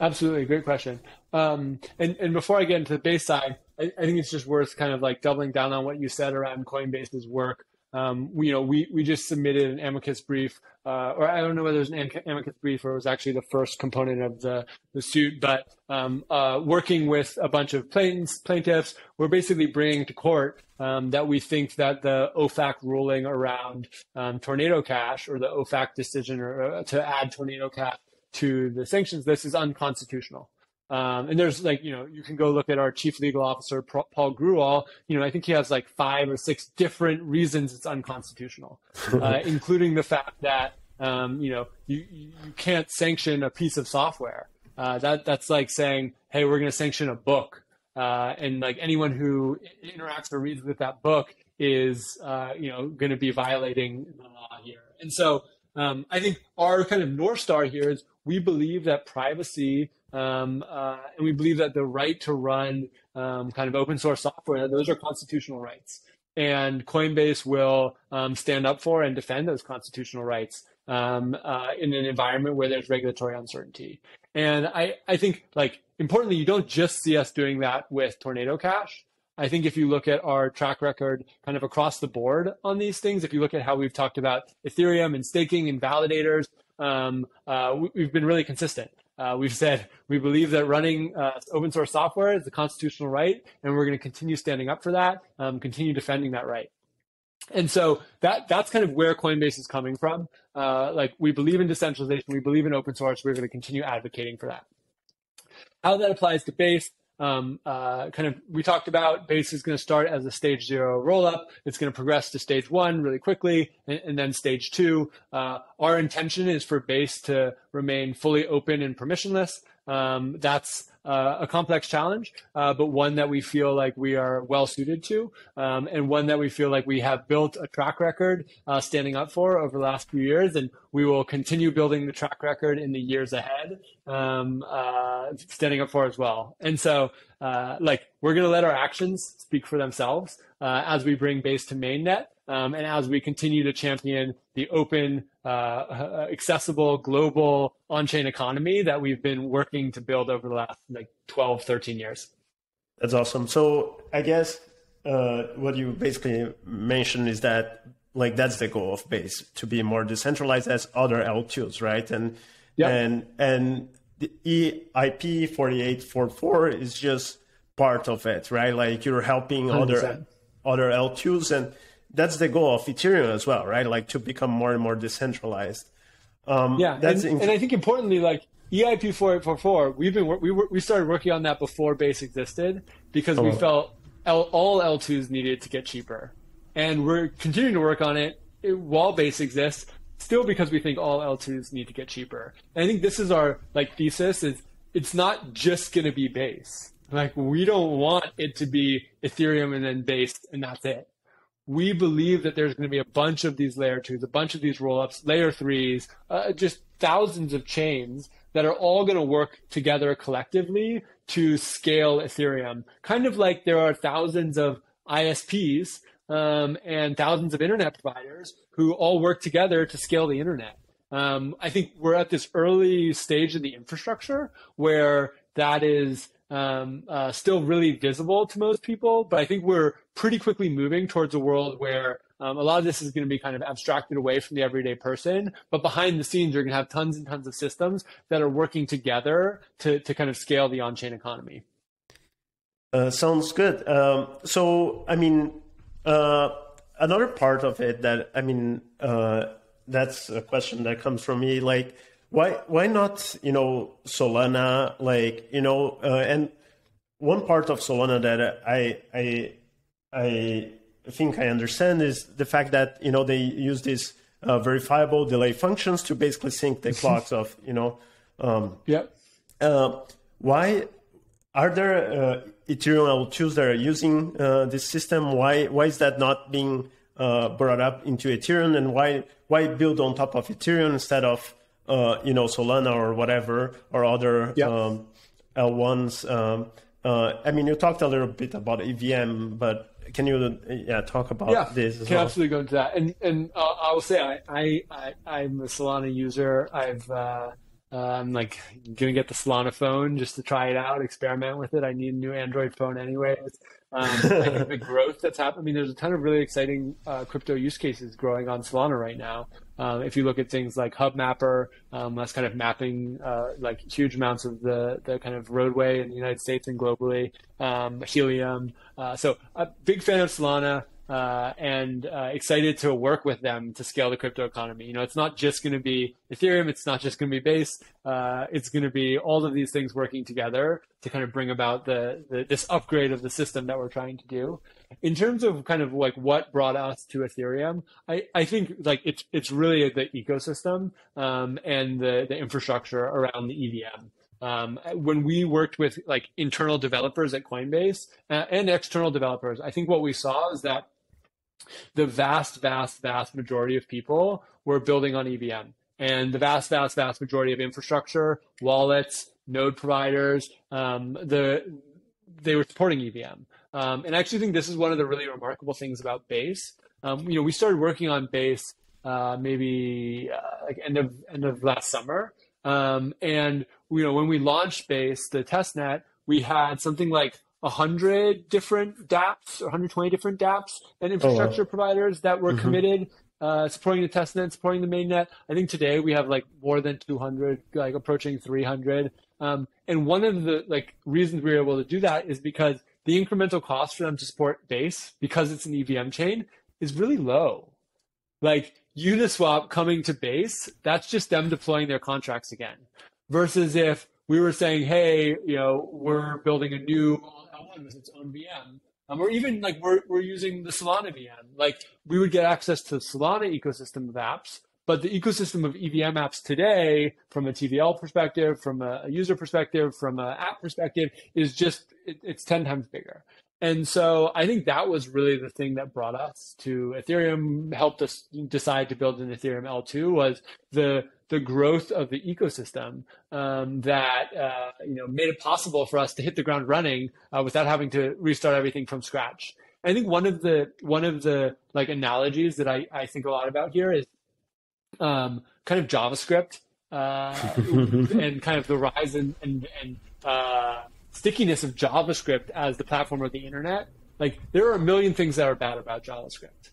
absolutely. Great question. Um, and, and before i get into the base side I, I, think it's just worth kind of like doubling down on what you said around Coinbase's work. Um, we, you know, we, we just submitted an amicus brief, uh, or I don't know whether it was an amicus brief or it was actually the first component of the, the suit, but um, uh, working with a bunch of plaintiffs, plaintiffs, we're basically bringing to court um, that we think that the OFAC ruling around um, Tornado Cash or the OFAC decision or, uh, to add Tornado Cash to the sanctions list is unconstitutional. Um, and there's like, you know, you can go look at our chief legal officer, Paul Grewal. You know, I think he has like five or six different reasons it's unconstitutional, uh, including the fact that, um, you know, you, you can't sanction a piece of software. Uh, that, that's like saying, hey, we're going to sanction a book. Uh, and like anyone who interacts or reads with that book is, uh, you know, going to be violating the law here. And so um, I think our kind of North Star here is we believe that privacy um, uh, and we believe that the right to run um, kind of open source software, those are constitutional rights. And Coinbase will um, stand up for and defend those constitutional rights um, uh, in an environment where there's regulatory uncertainty. And I, I think, like, importantly, you don't just see us doing that with Tornado Cash. I think if you look at our track record kind of across the board on these things, if you look at how we've talked about Ethereum and staking and validators, um, uh, we, have been really consistent. Uh, we've said we believe that running uh, open source software is a constitutional right, and we're going to continue standing up for that, um, continue defending that right. And so that that's kind of where Coinbase is coming from. Uh, like we believe in decentralization, we believe in open source. We're going to continue advocating for that. How that applies to Base, um, uh, kind of we talked about base is going to start as a stage zero roll up it's going to progress to stage one really quickly and, and then stage two. Uh, our intention is for base to remain fully open and permissionless um, that's uh, a complex challenge, uh, but one that we feel like we are well suited to, um, and one that we feel like we have built a track record uh, standing up for over the last few years, and we will continue building the track record in the years ahead, um, uh, standing up for as well. And so, uh, like, we're going to let our actions speak for themselves uh, as we bring base to mainnet. Um, and as we continue to champion the open, uh, uh, accessible, global on-chain economy that we've been working to build over the last like 12, 13 years. That's awesome. So I guess uh, what you basically mentioned is that like that's the goal of Base to be more decentralized as other L2s, right? And yep. and and the EIP 4844 is just part of it, right? Like you're helping 100%. other other L2s and that's the goal of Ethereum as well, right? Like to become more and more decentralized. Um, yeah, and, and, I think importantly, like EIP four eight four four, we've been we we started working on that before Base existed because we oh. felt L, all L twos needed to get cheaper, and we're continuing to work on it while Base exists. Still, because we think all L twos need to get cheaper. And I think this is our like thesis: is it's not just going to be Base. Like we don't want it to be Ethereum and then Base and that's it we believe that there's going to be a bunch of these layer twos, a bunch of these rollups, layer threes, uh, just thousands of chains that are all going to work together collectively to scale Ethereum. Kind of like there are thousands of ISPs um, and thousands of internet providers who all work together to scale the internet. Um, I think we're at this early stage of the infrastructure where that is um, uh, still really visible to most people, but I think we're pretty quickly moving towards a world where um, a lot of this is going to be kind of abstracted away from the everyday person, but behind the scenes, you're going to have tons and tons of systems that are working together to, to kind of scale the on chain economy. Uh, sounds good. Um, so, I mean, uh, another part of it that, I mean, uh, that's a question that comes from me. Like, why, why not, you know, Solana? Like, you know, uh, and one part of Solana that I, I, I think I understand is the fact that you know they use these uh, verifiable delay functions to basically sync the clocks of you know. Um, yeah. Uh, why are there uh, Ethereum L2s that are using uh, this system? Why why is that not being uh, brought up into Ethereum, and why why build on top of Ethereum instead of uh, you know Solana or whatever or other yep. um, L1s? Um, I mean, you talked a little bit about EVM, but can you yeah talk about yeah, this? As can well? absolutely go into that. And and uh, I will say I I, I am a Solana user. I've uh, I'm like gonna get the Solana phone just to try it out, experiment with it. I need a new Android phone anyways. Um, think the growth that's happening. I mean, there's a ton of really exciting uh, crypto use cases growing on Solana right now. Um, if you look at things like Hivemapper, um, that's kind of mapping uh, like huge amounts of the the kind of roadway in the United States and globally. Um, Helium. Uh, so a big fan of Solana uh, and uh, excited to work with them to scale the crypto economy. You know, it's not just going to be Ethereum, it's not just going to be Base, uh, it's going to be all of these things working together to kind of bring about the, the, this upgrade of the system that we're trying to do. In terms of kind of like what brought us to Ethereum, I, I think like it's it's really the ecosystem um, and the the infrastructure around the EVM. Um, when we worked with like internal developers at Coinbase uh, and external developers, I think what we saw is that the vast, vast, vast majority of people were building on EVM. And the vast, vast, vast majority of infrastructure, wallets, node providers, um, the they were supporting EVM. Um, and I actually think this is one of the really remarkable things about Base. Um, you know, we started working on Base uh, maybe uh, like end of end of last summer, um, and you know when we launched Base, the testnet, we had something like 100 different dApps or 120 different dApps and infrastructure oh, wow. providers that were mm-hmm. committed uh, supporting the testnet, supporting the mainnet. I think today we have like more than 200, like approaching 300. Um, and one of the like reasons we were able to do that is because the incremental cost for them to support Base, because it's an EVM chain, is really low. Like Uniswap coming to Base, that's just them deploying their contracts again. Versus if we were saying, hey, you know, we're building a new L1 with its own VM, um, or even like we're, we're using the Solana VM. Like we would get access to the Solana ecosystem of apps, but the ecosystem of EVM apps today, from a TVL perspective, from a, user perspective, from an app perspective, is just it, it's ten times bigger. And so I think that was really the thing that brought us to Ethereum, helped us decide to build an Ethereum L2 was the the growth of the ecosystem um, that uh, you know made it possible for us to hit the ground running uh, without having to restart everything from scratch. I think one of the one of the like analogies that I, I think a lot about here is um, kind of JavaScript uh, and kind of the rise and and, and uh, stickiness of JavaScript as the platform of the internet. Like there are a million things that are bad about JavaScript.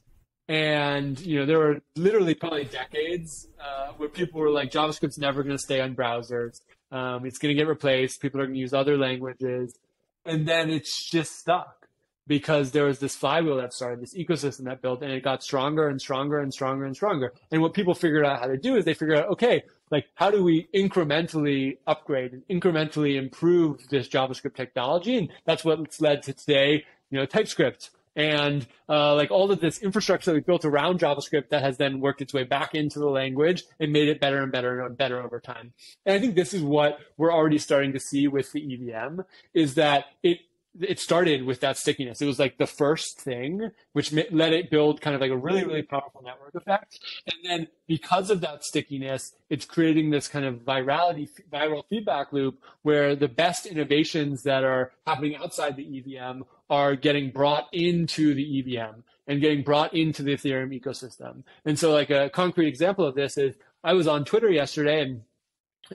And you know there were literally probably decades uh, where people were like, JavaScript's never going to stay on browsers. Um, it's going to get replaced. People are going to use other languages, and then it's just stuck because there was this flywheel that started, this ecosystem that built, and it got stronger and stronger and stronger and stronger. And what people figured out how to do is they figured out, okay, like how do we incrementally upgrade and incrementally improve this JavaScript technology? And that's what's led to today, you know, TypeScript and uh, like all of this infrastructure that we built around JavaScript that has then worked its way back into the language and made it better and better and better over time. And I think this is what we're already starting to see with the EVM is that it it started with that stickiness. It was like the first thing, which let it build kind of like a really, really powerful network effect. And then because of that stickiness, it's creating this kind of virality, viral feedback loop where the best innovations that are happening outside the EVM are getting brought into the EVM and getting brought into the Ethereum ecosystem. And so like a concrete example of this is I was on Twitter yesterday and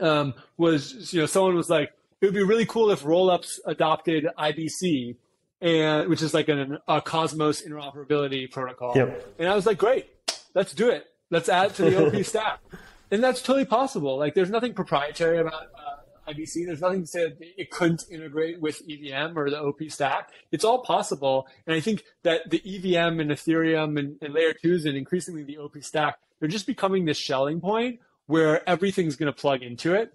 um, was, you know, someone was like, it would be really cool if rollups adopted IBC, and which is like an, a Cosmos interoperability protocol. Yep. And I was like, great, let's do it. Let's add it to the OP stack. And that's totally possible. Like, there's nothing proprietary about uh, IBC. There's nothing to say that it couldn't integrate with EVM or the OP stack. It's all possible. And I think that the EVM and Ethereum and, and layer twos and increasingly the OP stack, they're just becoming this Schelling point where everything's going to plug into it.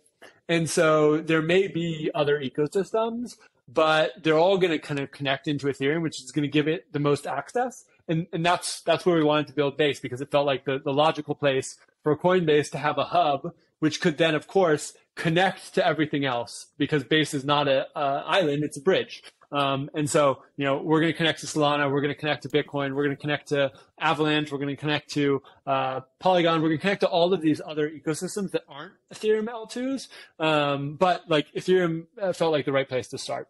And so there may be other ecosystems, but they're all going to kind of connect into Ethereum, which is going to give it the most access. And, and that's that's where we wanted to build Base because it felt like the, the logical place for Coinbase to have a hub, which could then, of course, connect to everything else because Base is not a, a island; it's a bridge. Um, and so, you know, we're going to connect to Solana, we're going to connect to Bitcoin, we're going to connect to Avalanche, we're going to connect to uh, Polygon, we're going to connect to all of these other ecosystems that aren't Ethereum L2s. Um, but like Ethereum uh, felt like the right place to start.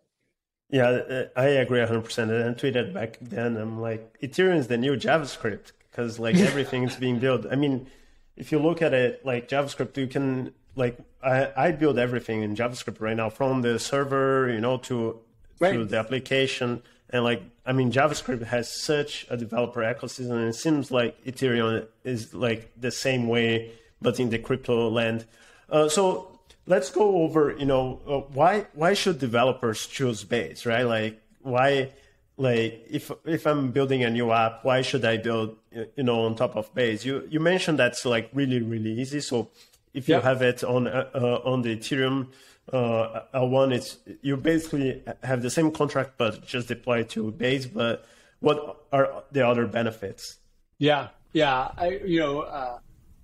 Yeah, I agree 100%. And I tweeted back then, I'm like, Ethereum is the new JavaScript because like everything is being built. I mean, if you look at it like JavaScript, you can like I, I build everything in JavaScript right now from the server, you know, to right. to the application. And like I mean JavaScript has such a developer ecosystem and it seems like Ethereum is like the same way but in the crypto land. Uh, so let's go over, you know, uh, why why should developers choose Base, right? Like why like if if I'm building a new app, why should I build you know on top of Base? You you mentioned that's like really really easy. So if you yep. have it on uh, uh, on the Ethereum uh, L1, it's you basically have the same contract but just deploy to Base. But what are the other benefits? Yeah, yeah, I you know. Uh,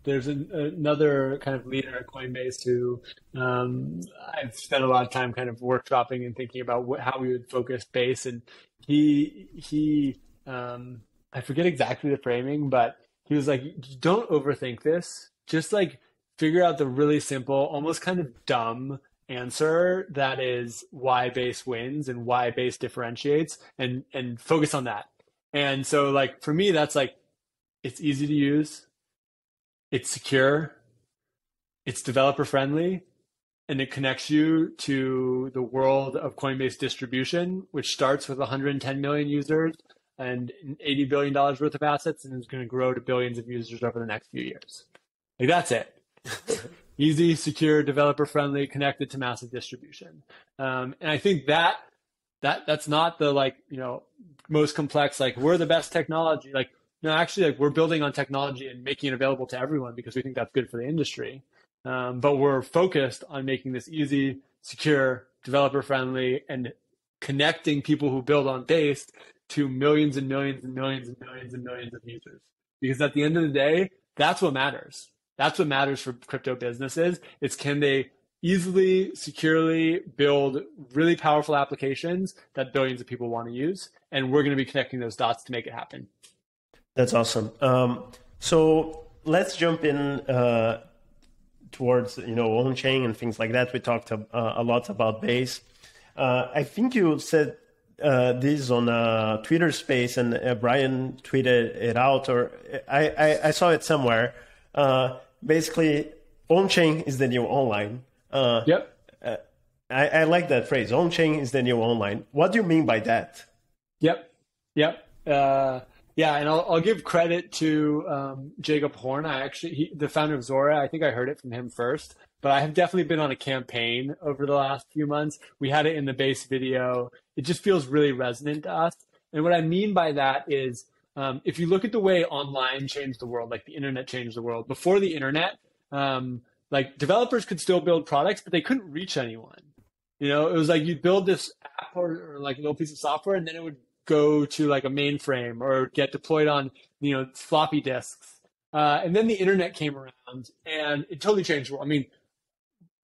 there's an, another kind of leader at Coinbase who um, I've spent a lot of time kind of workshopping and thinking about what, how we would focus base, and he he um, I forget exactly the framing, but he was like, "Don't overthink this. Just like figure out the really simple, almost kind of dumb answer that is why base wins and why base differentiates, and and focus on that." And so, like for me, that's like it's easy to use it's secure, it's developer friendly, and it connects you to the world of Coinbase distribution, which starts with 110 million users and 80 billion dollars worth of assets, and is going to grow to billions of users over the next few years. Like that's it. Easy, secure, developer friendly, connected to massive distribution. Um, and I think that that that's not the like you know most complex like we're the best technology like no, actually, like we're building on technology and making it available to everyone because we think that's good for the industry. Um, but we're focused on making this easy, secure, developer friendly, and connecting people who build on Base to millions and millions and millions and millions and millions of users. Because at the end of the day, that's what matters. That's what matters for crypto businesses. It's can they easily, securely build really powerful applications that billions of people want to use. And we're going to be connecting those dots to make it happen. That's awesome. Um, so let's jump in uh, towards you know on chain and things like that. We talked uh, a lot about Base. Uh, I think you said uh, this on a Twitter space, and uh, Brian tweeted it out, or I, I, I saw it somewhere. Uh, basically, on chain is the new online. yep. I, I like that phrase. On chain is the new online. What do you mean by that? Yep. Yep. Yeah, and I'll, I'll give credit to um, Jacob Horne. I actually, he, the founder of Zora, I think I heard it from him first. But I have definitely been on a campaign over the last few months. We had it in the base video. It just feels really resonant to us. And what I mean by that is, um, if you look at the way online changed the world, like the internet changed the world. Before the internet, um, like developers could still build products, but they couldn't reach anyone. You know, it was like you'd build this app or, or like a little piece of software, and then it would go to like a mainframe or get deployed on you know floppy disks. Uh, and then the internet came around and it totally changed the world. I mean,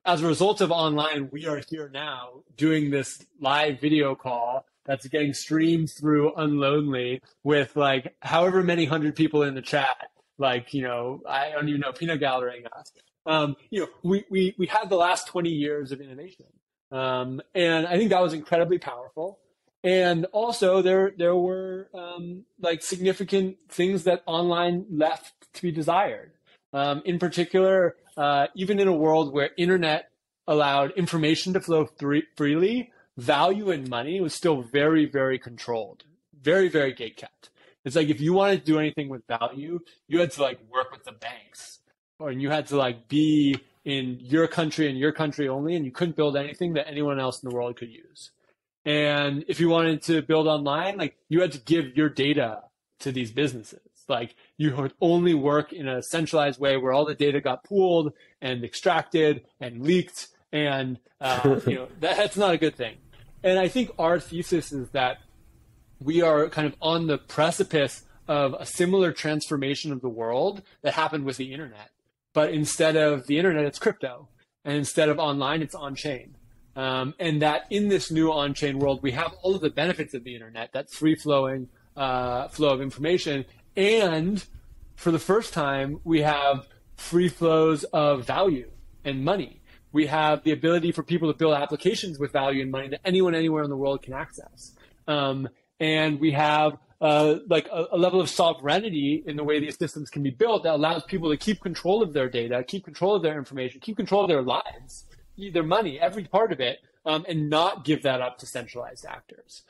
as a result of online, we are here now doing this live video call that's getting streamed through Unlonely with like however many hundred people in the chat. Like, you know, I don't even know, peanut gallerying us. Um, you know, we, we, we had the last 20 years of innovation. Um, and I think that was incredibly powerful and also there there were um, like significant things that online left to be desired. Um, in particular, uh, even in a world where internet allowed information to flow freely, value and money was still very, very controlled, very, very gate kept. It's like if you wanted to do anything with value, you had to like work with the banks, or you had to like be in your country and your country only, and you couldn't build anything that anyone else in the world could use. And if you wanted to build online, like you had to give your data to these businesses. Like you would only work in a centralized way where all the data got pooled and extracted and leaked, and uh, you know that, that's not a good thing. And I think our thesis is that we are kind of on the precipice of a similar transformation of the world that happened with the internet. But instead of the internet, it's crypto. And instead of online, it's on chain. Um, and that in this new on chain world, we have all of the benefits of the internet, that free flowing uh, flow of information. And for the first time, we have free flows of value and money. We have the ability for people to build applications with value and money that anyone anywhere in the world can access. Um, and we have uh, like a, a, level of sovereignty in the way these systems can be built that allows people to keep control of their data, keep control of their information, keep control of their lives, their money, every part of it, um, and not give that up to centralized actors.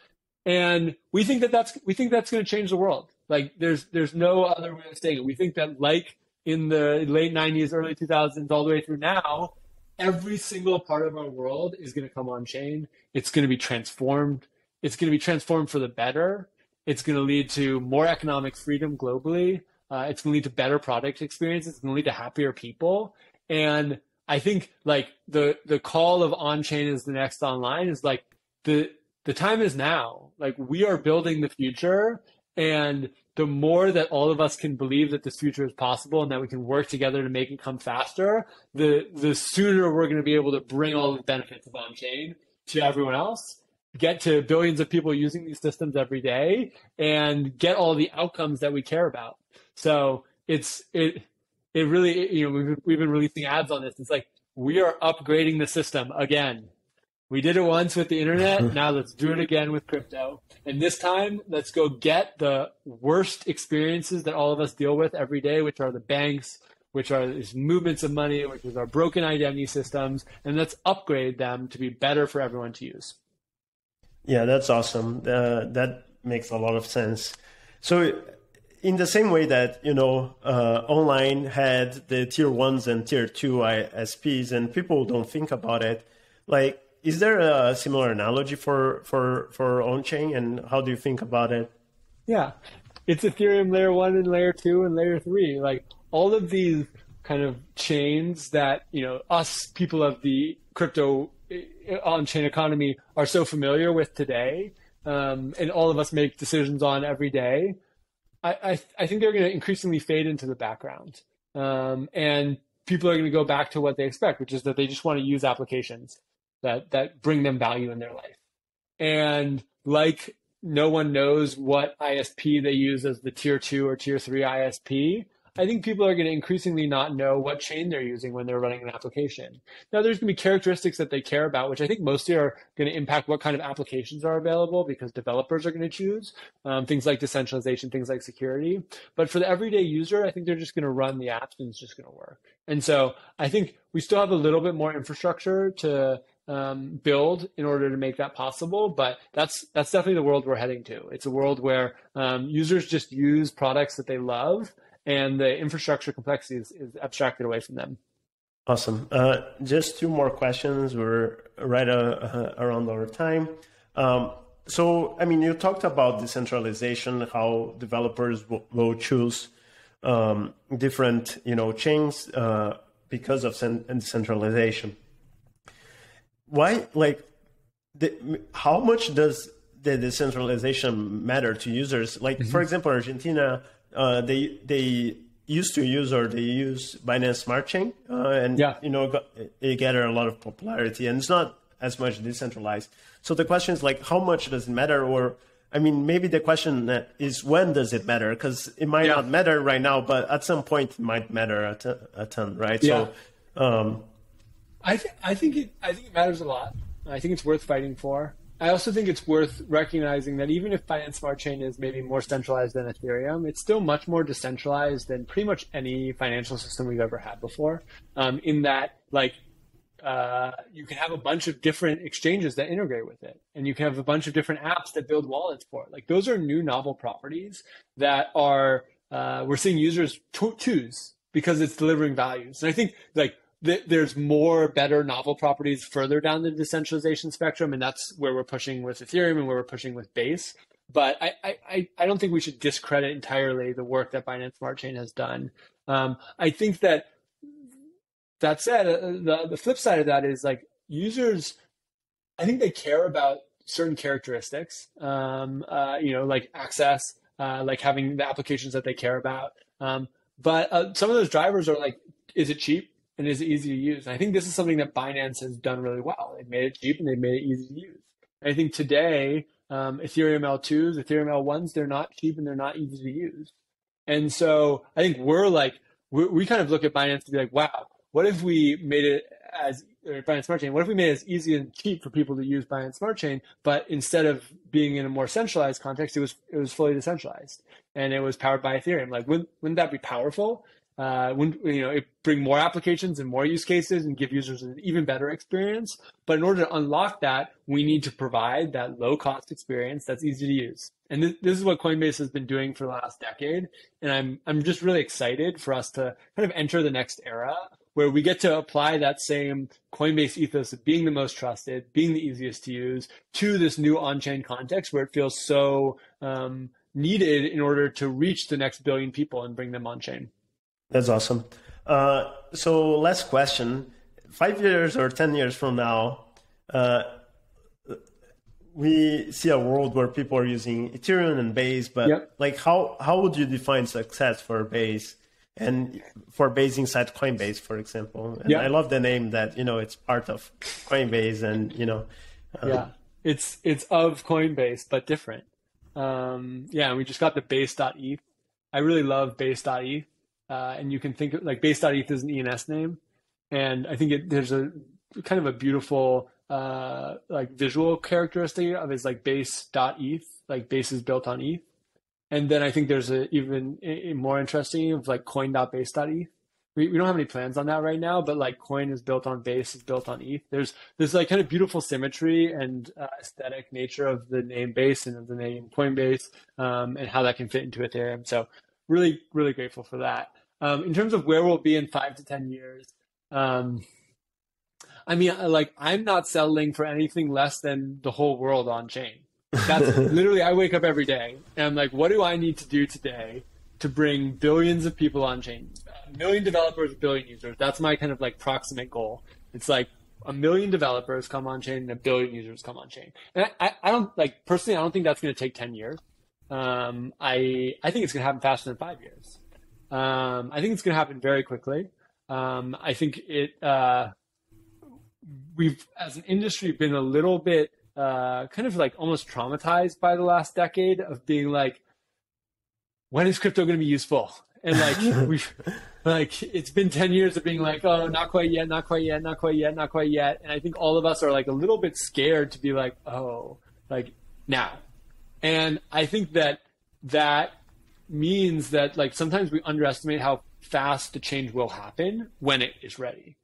And we think that that's we think that's going to change the world. Like there's there's no other way of saying it. We think that like in the late 90s, early 2000s, all the way through now, every single part of our world is going to come on chain. It's going to be transformed. It's going to be transformed for the better it's going to lead to more economic freedom globally. Uh, it's going to lead to better product experiences. It's going to lead to happier people. And I think like the the call of on chain is the next online is like the the time is now. Like we are building the future, and the more that all of us can believe that this future is possible and that we can work together to make it come faster, the the sooner we're going to be able to bring all the benefits of on chain to everyone else get to billions of people using these systems every day and get all the outcomes that we care about. So it's it it really you know we've we've been releasing ads on this. It's like we are upgrading the system again. We did it once with the internet. now let's do it again with crypto. And this time, let's go get the worst experiences that all of us deal with every day, which are the banks, which are these movements of money, which is our broken identity systems, and let's upgrade them to be better for everyone to use. Yeah, that's awesome. Uh, that makes a lot of sense. So, in the same way that you know, uh, online had the tier ones and tier two ISPs, and people don't think about it. Like, is there a similar analogy for for for on chain, and how do you think about it? Yeah, it's Ethereum layer one and layer two and layer three. Like all of these kind of chains that you know us people of the crypto on-chain economy are so familiar with today, um, and all of us make decisions on every day, I, I, think they're going to increasingly fade into the background. Um, and people are going to go back to what they expect, which is that they just want to use applications that, that bring them value in their life. And like no one knows what ISP they use as the tier two or tier three ISP, I think people are going to increasingly not know what chain they're using when they're running an application. Now, there's going to be characteristics that they care about, which I think mostly are going to impact what kind of applications are available because developers are going to choose um, things like decentralization, things like security. But for the everyday user, I think they're just going to run the apps and it's just going to work. And so I think we still have a little bit more infrastructure to um, build in order to make that possible. But that's that's definitely the world we're heading to. It's a world where um, users just use products that they love and the infrastructure complexity is, is abstracted away from them. Awesome. Uh, just two more questions. We're right uh, uh, around our time. Um, so, I mean, you talked about decentralization, how developers will, will choose um, different, you know, chains uh, because of decentralization. Why, like, the, how much does the decentralization matter to users? Like, mm-hmm. for example, Argentina uh, they they used to use or they use Binance Smart Chain, uh, and yeah. you know got, it gathered a lot of popularity, and it's not as much decentralized. So the question is like, how much does it matter? Or I mean, maybe the question is when does it matter? Because it might yeah. not matter right now, but at some point it might matter a, t- a ton, right? Yeah. So, um, I th- I think it I think it matters a lot. I think it's worth fighting for. I also think it's worth recognizing that even if Binance Smart Chain is maybe more centralized than Ethereum, it's still much more decentralized than pretty much any financial system we've ever had before. Um, in that, like, uh, you can have a bunch of different exchanges that integrate with it, and you can have a bunch of different apps that build wallets for it. Like those are new novel properties that are uh, we're seeing users to- choose because it's delivering values. And I think like th- there's more better novel properties further down the decentralization spectrum, and that's where we're pushing with Ethereum and where we're pushing with Base. But I, I, I don't think we should discredit entirely the work that Binance Smart Chain has done. Um, I think that that said, uh, the the flip side of that is like users. I think they care about certain characteristics, um, uh, you know, like access, uh, like having the applications that they care about. Um, but uh, some of those drivers are like, is it cheap and is easy to use? I think this is something that Binance has done really well. They've made it cheap and they've made it easy to use. I think today, um, Ethereum L2s, Ethereum L1s, they're not cheap and they're not easy to use. And so I think we're like, we, we kind of look at Binance to be like, wow, what if we made it as Binance Smart Chain? What if we made it as easy and cheap for people to use Binance Smart Chain, but instead of being in a more centralized context, it was it was fully decentralized and it was powered by Ethereum. Like, wouldn't wouldn't that be powerful? Uh, wouldn't you know bring more applications and more use cases and give users an even better experience? But in order to unlock that, we need to provide that low cost experience that's easy to use. And this, this is what Coinbase has been doing for the last decade. And I'm I'm just really excited for us to kind of enter the next era where we get to apply that same Coinbase ethos of being the most trusted, being the easiest to use, to this new on-chain context where it feels so um, needed in order to reach the next billion people and bring them on-chain. That's awesome. Uh, so, last question: Five years or ten years from now, uh, we see a world where people are using Ethereum and Base, but yep. like, how how would you define success for Base? and for Base inside Coinbase, for example. And yeah. I love the name that you know it's part of Coinbase, and you know. Um, yeah, it's it's of Coinbase but different. Um, yeah, we just got the base.eth. I really love base.eth, uh, and you can think of, like base.eth is an ENS name, and I think it, there's a kind of a beautiful uh, like visual characteristic of it like base.eth, like base is built on ETH and then I think there's a even a more interesting of like coin.base.eth. We, we don't have any plans on that right now, but like coin is built on base, is built on ETH. There's there's like kind of beautiful symmetry and uh, aesthetic nature of the name base and of the name Coinbase um, and how that can fit into Ethereum. So really, really grateful for that. Um, in terms of where we'll be in five to 10 years, um, I mean, like I'm not settling for anything less than the whole world on chain. That's literally, I wake up every day and I'm like, what do I need to do today to bring billions of people on chain? A million developers, a billion users. That's my kind of like proximate goal. It's like a million developers come on chain and a billion users come on chain. And I, I, I don't like personally, I don't think that's going to take 10 years. Um, I, I think it's going to happen faster than five years. Um, I think it's going to happen very quickly. Um, I think it, uh, we've, as an industry, been a little bit uh, kind of like almost traumatized by the last decade of being like, when is crypto going to be useful? And like we've like it's been 10 years of being like, oh, not quite yet, not quite yet, not quite yet, not quite yet. And I think all of us are like a little bit scared to be like, oh, like now. And I think that that means that like sometimes we underestimate how fast the change will happen when it is ready.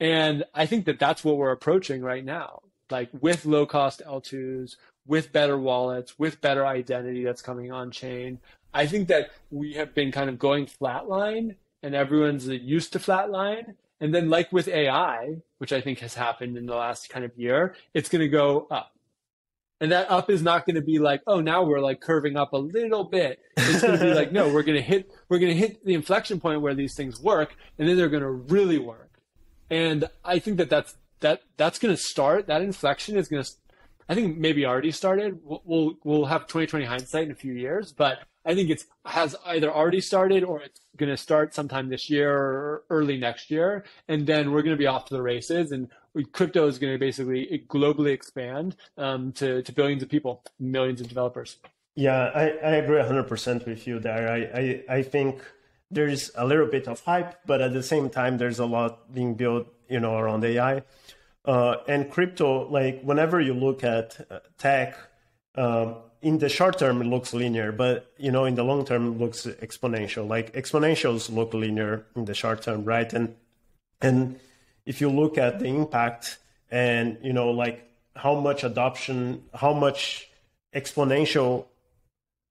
And I think that that's what we're approaching right now like with low cost L2s, with better wallets, with better identity that's coming on chain. I think that we have been kind of going flatline and everyone's used to flatline. And then like with AI, which I think has happened in the last kind of year, it's going to go up. And that up is not going to be like, oh, now we're like curving up a little bit. It's going to be like, no, we're going to hit, we're going to hit the inflection point where these things work, and then they're going to really work. And I think that that's that that's going to start. That inflection is going to, I think maybe already started. We'll, we'll, we'll have 2020 hindsight in a few years, but I think it's has either already started or it's going to start sometime this year or early next year, and then we're going to be off to the races. And crypto is going to basically globally expand um, to to billions of people, millions of developers. Yeah, I, I agree 100% with you there. I, I, I think there's a little bit of hype, but at the same time, there's a lot being built, you know, around AI. Uh, and crypto, like whenever you look at uh, tech, um, in the short term it looks linear, but you know in the long term it looks exponential. Like exponentials look linear in the short term, right? And and if you look at the impact and you know like how much adoption, how much exponential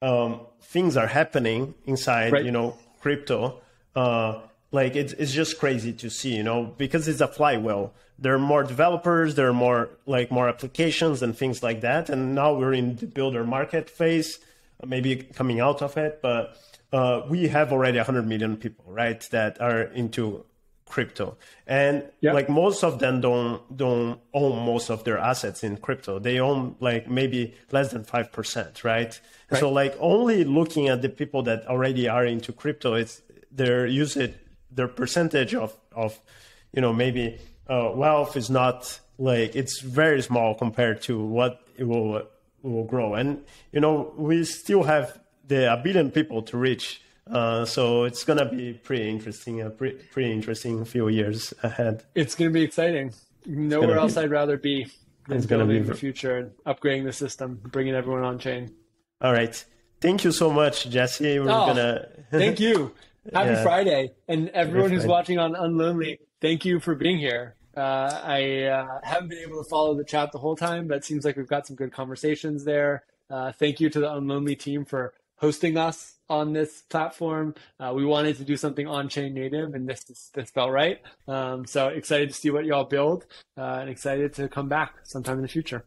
um, things are happening inside, right. you know, crypto. Uh, like it's it's just crazy to see, you know, because it's a flywheel. There are more developers, there are more like more applications and things like that. And now we're in the builder market phase, maybe coming out of it, but uh, we have already 100 million people, right, that are into crypto and yep. like most of them don't don't own most of their assets in crypto they own like maybe less than 5% right, right. so like only looking at the people that already are into crypto it's their usage their percentage of of you know maybe uh, wealth is not like it's very small compared to what it will it will grow and you know we still have the a billion people to reach uh, so it's gonna be pretty interesting, a pretty, pretty interesting few years ahead. It's gonna be exciting. Nowhere else be, I'd rather be than it's building be... the future and upgrading the system, bringing everyone on chain. All right, thank you so much, Jesse. We're oh, gonna thank you. Happy yeah. Friday, and everyone who's watching on Unlonely, thank you for being here. Uh, I uh, haven't been able to follow the chat the whole time, but it seems like we've got some good conversations there. Uh, thank you to the Unlonely team for hosting us on this platform. Uh, we wanted to do something on chain native, and this this felt right. Um, so excited to see what y'all build, uh, and excited to come back sometime in the future.